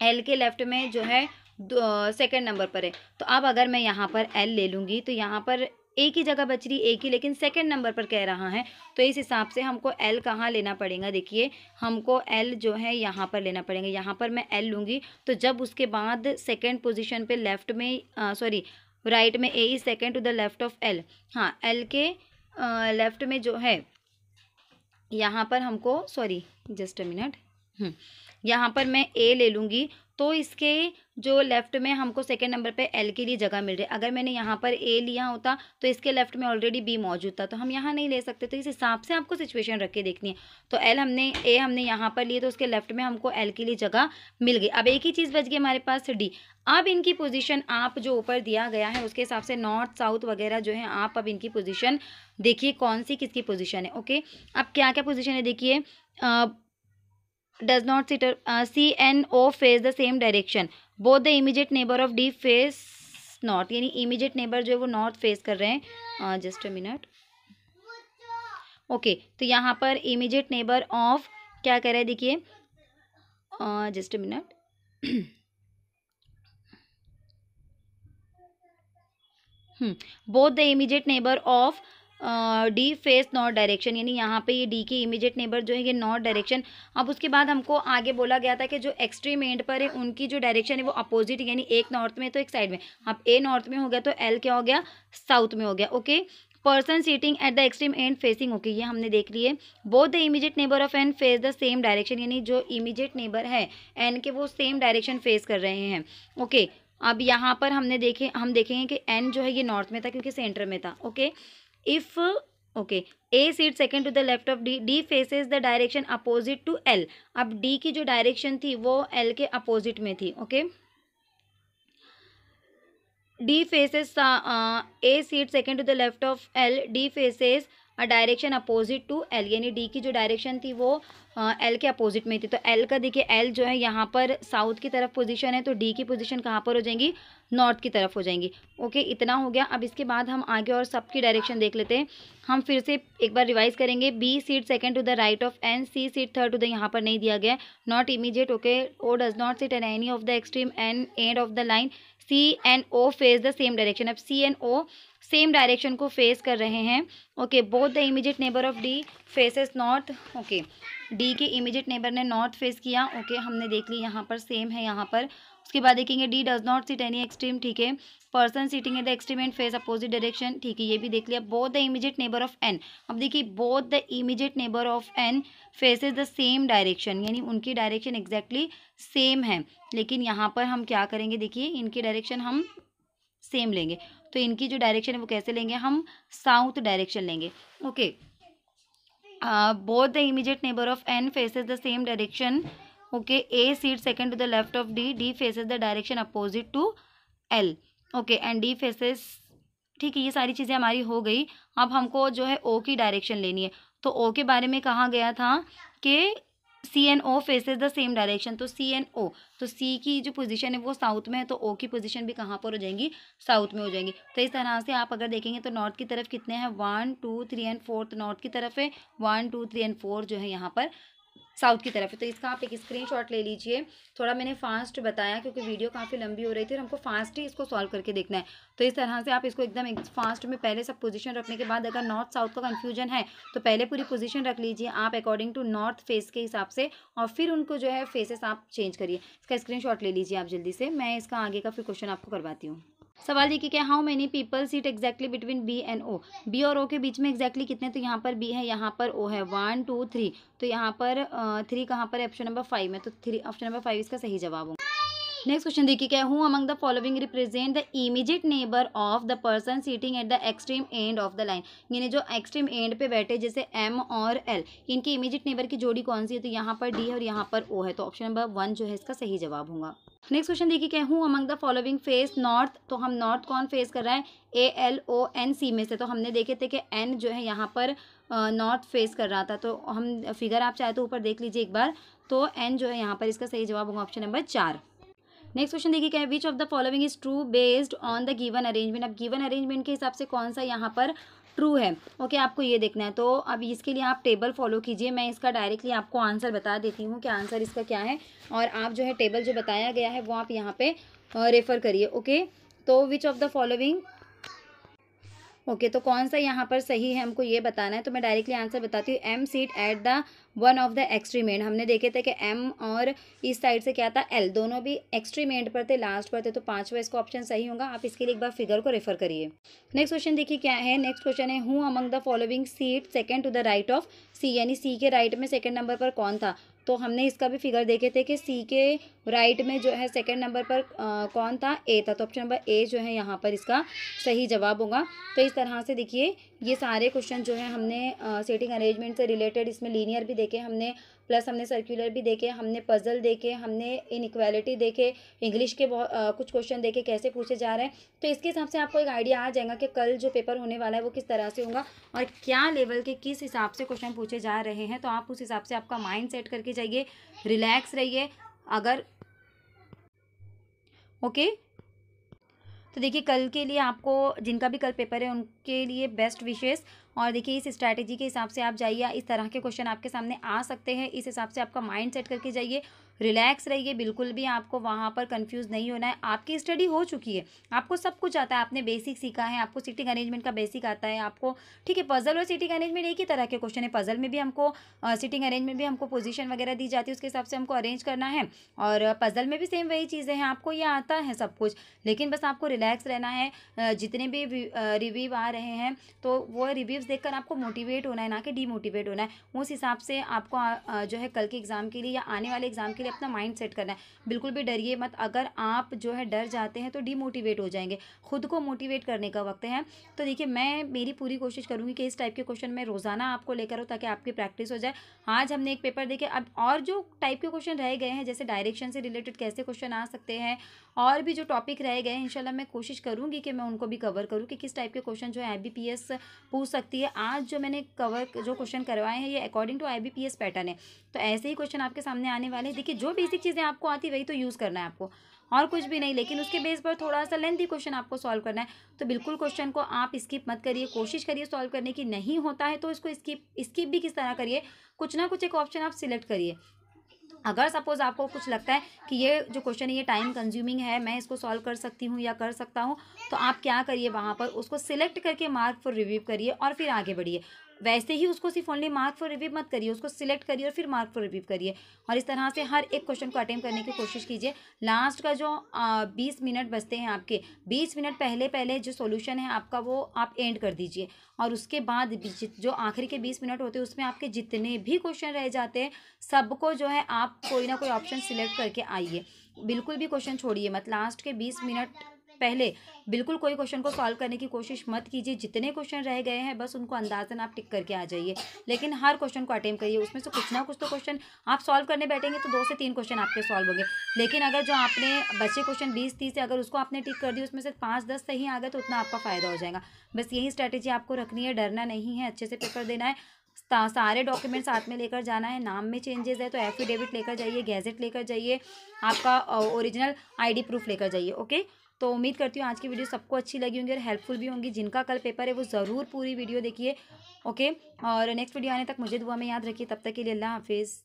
Speaker 1: एल के लेफ़्ट में जो है सेकेंड नंबर पर है। तो अब अगर मैं यहाँ पर एल ले लूँगी तो यहाँ पर एक ही जगह बच रही, एक ही, लेकिन सेकंड नंबर पर कह रहा है। तो इस हिसाब से हमको एल कहाँ लेना पड़ेगा? देखिए, हमको एल जो है यहाँ पर लेना पड़ेगा। यहाँ पर मैं एल लूँगी तो जब उसके बाद सेकेंड पोजिशन पर लेफ़्ट में सॉरी राइट में A is second to the left of L हाँ एल के लेफ़्ट में जो है, यहाँ पर हमको सॉरी जस्ट अ मिनट यहाँ पर मैं ए ले लूँगी। तो इसके जो लेफ़्ट में हमको सेकेंड नंबर पे एल के लिए जगह मिल रही है। अगर मैंने यहाँ पर ए लिया होता तो इसके लेफ़्ट में ऑलरेडी बी मौजूद था। तो हम यहाँ नहीं ले सकते तो इस हिसाब से आपको सिचुएशन रख के देखनी है। तो एल हमने ए हमने यहाँ पर लिए तो उसके लेफ़्ट में हमको एल के लिए जगह मिल गई। अब एक ही चीज़ बच गई हमारे पास डी अब इनकी पोजीशन आप जो ऊपर दिया गया है, उसके हिसाब से नॉर्थ साउथ वगैरह जो है, आप अब इनकी पोजीशन देखिए, कौन सी किसकी पोजीशन है ओके अब क्या क्या पोजीशन है देखिए does not sit uh, C and O face the same direction. Both the immediate neighbor of D face north यानी इमीडिएट नेबर जो है वो नॉर्थ फेस कर रहे हैं। जस्ट अ मिनट ओके तो यहाँ पर इमीडिएट नेबर ऑफ़ क्या कर रहे हैं देखिए। Just a minute both the immediate neighbour of D face north direction यानी यहाँ पे ये डी की इमीडिएट नेबर जो है ये नॉर्थ डायरेक्शन अब उसके बाद हमको आगे बोला गया था कि जो एक्सट्रीम एंड पर है उनकी जो डायरेक्शन है वो अपोजिट यानी एक नॉर्थ में तो एक साइड में। अब ए नॉर्थ में हो गया तो एल क्या हो गया? साउथ में हो गया okay person sitting at the extreme end facing okay ये हमने देख लिए। Both the immediate neighbour of N face the same direction यानी जो इमीडिएट नेबर है एन के वो सेम डायरेक्शन फेस कर रहे हैं ओके okay, अब यहाँ पर हमने देखे हम देखेंगे कि एन जो है ये नॉर्थ में था क्योंकि सेंटर में था okay if okay A sit second to the left of D D faces the direction opposite to L अब डी की जो डायरेक्शन थी, वो एल के अपोजिट में थी okay D faces A sit second to the left of L D L. Direction opposite to L, यानी D की जो डायरेक्शन थी वो एल के अपोजिट में थी। तो एल का देखिए एल जो है यहाँ पर साउथ की तरफ़ पोजीशन है तो डी की पोजीशन कहाँ पर हो जाएँगी? नॉर्थ की तरफ़ हो जाएँगी। ओके इतना हो गया। अब इसके बाद हम आगे और सबकी डायरेक्शन देख लेते हैं। हम फिर से एक बार रिवाइज करेंगे। B sit second to the right of N C sit third to the यहाँ पर नहीं दिया गया not immediate okay O does not sit N any of the extreme N end of the line C and O face the same direction अब C and O same direction को face कर रहे हैं। Okay both the immediate neighbour of D faces north okay D के immediate neighbour ने north face किया। Okay okay, हमने देख ली यहाँ पर सेम है यहाँ पर। उसके बाद देखेंगे D does not sit any extreme ठीक है। Person sitting in the extreme end face opposite direction ठीक है ये भी देख लिया। Both the immediate neighbour of N अब देखिए both the immediate neighbour of N faces the same direction यानी उनकी डायरेक्शन एग्जैक्टली सेम है। लेकिन यहाँ पर हम क्या करेंगे देखिए इनकी डायरेक्शन हम सेम लेंगे। तो इनकी जो डायरेक्शन है वो कैसे लेंगे? हम साउथ डायरेक्शन लेंगे। Okay both the immediate neighbour of N faces the same direction okay A sit second to the left of D D faces the direction opposite to L okay and D faces ठीक है, ये सारी चीज़ें हमारी हो गई। अब हमको जो है ओ की डायरेक्शन लेनी है। तो ओ के बारे में कहा गया था कि C N O faces the same direction तो सी एन ओ तो सी की जो पोजीशन है, वो साउथ में है तो ओ की पोजीशन भी कहाँ पर हो जाएँगी? साउथ में हो जाएँगी। तो इस तरह से आप अगर देखेंगे तो नॉर्थ की तरफ़ कितने हैं? One two three and four तो नॉर्थ की तरफ़ है। One two three and four जो है यहाँ पर। साउथ की तरफ़ है। तो इसका आप एक स्क्रीनशॉट ले लीजिए। थोड़ा मैंने फास्ट बताया क्योंकि वीडियो काफ़ी लंबी हो रही थी और हमको फास्ट ही इसको सॉल्व करके देखना है। तो इस तरह से आप इसको एकदम एक फास्ट में पहले सब पोजीशन रखने के बाद अगर नॉर्थ साउथ का कन्फ्यूज़न है तो पहले पूरी पोजीशन रख लीजिए आप अकॉर्डिंग टू नॉर्थ फेस के हिसाब से और फिर उनको जो है फेसेस आप चेंज करिए। इसका स्क्रीन ले लीजिए आप जल्दी से। मैं इसका आगे का फिर क्वेश्चन आपको करवाती हूँ। सवाल देखिए क्या how many people sit exactly between B and O B और ओ के बीच में एक्जैक्टली कितने तो यहाँ पर बी है, यहाँ पर ओ है। वन टू थ्री तो यहाँ पर थ्री कहाँ पर है? ऑप्शन नंबर फाइव में। तो थ्री ऑप्शन नंबर फाइव इसका सही जवाब होगा। नेक्स्ट क्वेश्चन देखिए क्या हूँ? Among the following represent the immediate neighbour of the person sitting at the extreme end of the line यानी जो एक्सट्रीम एंड पे बैठे, जैसे एम और एल इनकी इमीजिएट नेबर की जोड़ी कौन सी है? तो यहाँ पर डी है और यहाँ पर ओ है। तो ऑप्शन नंबर वन जो है, इसका सही जवाब होगा। नेक्स्ट क्वेश्चन देखिए क्या हूँ? Among the following face north तो हम नॉर्थ कौन फेस कर रहे हैं? A L O N C में से। तो हमने देखे थे कि एन जो है, यहाँ पर नॉर्थ फेस कर रहा था। तो हम फिगर आप चाहे तो ऊपर देख लीजिए एक बार। तो एन जो है, यहाँ पर इसका सही जवाब होगा ऑप्शन नंबर चार। नेक्स्ट क्वेश्चन देखिए क्या है? Which of the following is true based on the given arrangement अब गिवन अरेंजमेंट के हिसाब से कौन सा यहाँ पर ट्रू है? ओके okay, आपको ये देखना है। तो अब इसके लिए आप टेबल फॉलो कीजिए। मैं इसका डायरेक्टली आपको आंसर बता देती हूँ कि आंसर इसका क्या है। और आप जो है टेबल जो बताया गया है वो आप यहाँ पे रेफ़र करिए। ओके तो which of the following okay तो कौन सा यहाँ पर सही है? हमको ये बताना है तो मैं डायरेक्टली आंसर बताती हूँ। M sit at the one of the extreme end हमने देखे थे कि एम और इस साइड से क्या था? एल दोनों भी एक्सट्रीमेंट पर थे लास्ट पर थे तो पांचवा इसका ऑप्शन सही होगा। आप इसके लिए एक बार फिगर को रेफर करिए। नेक्स्ट क्वेश्चन देखिए क्या है? नेक्स्ट क्वेश्चन है who among the following sit second to the right of C यानी सी के राइट में सेकेंड नंबर पर कौन था? तो हमने इसका भी फिगर देखे थे कि सी के राइट में जो है सेकंड नंबर पर आ, कौन था? ए था। तो ऑप्शन नंबर ए जो है यहाँ पर इसका सही जवाब होगा। तो इस तरह से देखिए ये सारे क्वेश्चन जो है हमने सेटिंग अरेंजमेंट से रिलेटेड इसमें लीनियर भी देखे हमने प्लस हमने सर्कुलर भी देखे, हमने पजल देखे, हमने इनक्वालिटी देखे इंग्लिश के बहुत कुछ क्वेश्चन देखे, कैसे पूछे जा रहे हैं। तो इसके हिसाब से आपको एक आइडिया आ जाएगा कि कल जो पेपर होने वाला है वो किस तरह से होगा और क्या लेवल के किस हिसाब से क्वेश्चन पूछे जा रहे हैं। तो आप उस हिसाब से आपका माइंड सेट करके जाइए रिलैक्स रहिए, अगर ओके तो देखिए, कल के लिए आपको, जिनका भी कल पेपर है, उनके लिए बेस्ट विशेष और देखिए, इस स्ट्रैटेजी के हिसाब से आप जाइए, इस तरह के क्वेश्चन आपके सामने आ सकते हैं। इस हिसाब से आपका माइंड सेट करके जाइए। रिलैक्स रहिए, बिल्कुल भी आपको वहाँ पर कन्फ्यूज़ नहीं होना है। आपकी स्टडी हो चुकी है, आपको सब कुछ आता है, आपने बेसिक सीखा है, आपको सीटिंग अरेंजमेंट का बेसिक आता है, आपको, ठीक है पजल और सीटिंग अरेंजमेंट एक ही तरह के क्वेश्चन है। पजल में भी हमको सिटिंग अरेंजमेंट भी हमको पोजीशन वगैरह दी जाती है, उसके हिसाब से हमको अरेंज करना है। और पजल में भी सेम वही चीज़ें हैं, आपको ये आता है सब कुछ, लेकिन बस आपको रिलैक्स रहना है। जितने भी रिव्यू आ रहे हैं तो वो रिव्यूज़ देखकर आपको मोटिवेट होना है, ना कि डीमोटिवेट होना है। उस हिसाब से आपको जो है, कल के एग्ज़ाम के लिए या आने वाले एग्ज़ाम के लिए अपना माइंड सेट करना है। बिल्कुल भी डरिए मत। अगर आप जो है डर जाते हैं तो डीमोटिवेट हो जाएँगे। खुद को मोटिवेट करने का वक्त है। तो देखिए, मैं मेरी पूरी कोशिश करूँगी कि इस टाइप के क्वेश्चन मैं रोज़ाना आपको लेकर हो ताकि आपकी प्रैक्टिस हो जाए। आज हमने एक पेपर देखे। अब और जो टाइप के क्वेश्चन रह गए हैं, जैसे डायरेक्शन से रिलेटेड कैसे क्वेश्चन आ सकते हैं, और भी जो टॉपिक रह गए हैं, इंशाल्लाह मैं कोशिश करूँगी कि मैं उनको भी कवर करूँ कि किस टाइप के क्वेश्चन जो है आईबीपीएस पूछ सकती है। आज जो मैंने कवर जो क्वेश्चन करवाए हैं, ये अकॉर्डिंग टू IBPS पैटर्न है। तो ऐसे ही क्वेश्चन आपके सामने आने वाले हैं। देखिए जो बेसिक चीज़ें आपको आती वही तो यूज़ करना है आपको। और कुछ भी नहीं, लेकिन उसके बेस पर थोड़ा सा लेंथी क्वेश्चन आपको सॉल्व करना है। तो बिल्कुल क्वेश्चन को आप स्किप मत करिए, कोशिश करिए सॉल्व करने की। नहीं होता है तो इसको स्किप स्किप भी किस तरह करिए? कुछ ना कुछ एक ऑप्शन आप सिलेक्ट करिए। अगर सपोज़ आपको कुछ लगता है कि ये जो क्वेश्चन है, ये टाइम कंज्यूमिंग है, मैं इसको सॉल्व कर सकती हूँ या कर सकता हूँ तो आप क्या करिए वहाँ पर? उसको सिलेक्ट करके मार्क फॉर रिव्यू करिए और फिर आगे बढ़िए। वैसे ही उसको सिर्फ़ ओनली मार्क फॉर रिव्यू मत करिए, उसको सिलेक्ट करिए और फिर मार्क फॉर रिव्यू करिए। और इस तरह से हर एक क्वेश्चन को अटेम्प करने की कोशिश कीजिए। लास्ट का जो बीस मिनट बचते हैं आपके, बीस मिनट पहले पहले जो सोल्यूशन है आपका वो आप एंड कर दीजिए। और उसके बाद जो आखिरी के बीस मिनट होते हैं उसमें आपके जितने भी क्वेश्चन रह जाते हैं, सबको जो है आप कोई ना कोई ऑप्शन सिलेक्ट करके आइए। बिल्कुल भी क्वेश्चन छोड़िए मत। लास्ट के बीस मिनट पहले बिल्कुल कोई क्वेश्चन को सॉल्व करने की कोशिश मत कीजिए। जितने क्वेश्चन रह गए हैं, बस उनको अंदाजन आप टिक करके आ जाइए। लेकिन हर क्वेश्चन को अटेम्प करिए। उसमें से कुछ ना कुछ तो क्वेश्चन आप सॉल्व करने बैठेंगे तो दो से तीन क्वेश्चन आपके सॉल्व होंगे। लेकिन अगर जो आपने बच्चे क्वेश्चन बीस, तीस है अगर उसको आपने टिक कर दिया, उसमें से पाँच, दस सही आ गए तो उतना आपका फ़ायदा हो जाएगा। बस यही स्ट्रैटेजी आपको रखनी है। डरना नहीं है। अच्छे से पेपर देना है। सारे डॉक्यूमेंट साथ में लेकर जाना है। नाम में चेंजेस है तो एफिडेविट लेकर जाइए गैजेट लेकर जाइए, आपका ओरिजिनल आईडी प्रूफ लेकर जाइए ओके तो उम्मीद करती हूँ आज की वीडियो सबको अच्छी लगी होंगी और हेल्पफुल भी होंगी। जिनका कल पेपर है वो ज़रूर पूरी वीडियो देखिए ओके और नेक्स्ट वीडियो आने तक मुझे दुआ में याद रखिए। तब तक के लिए अल्लाह हाफिज़।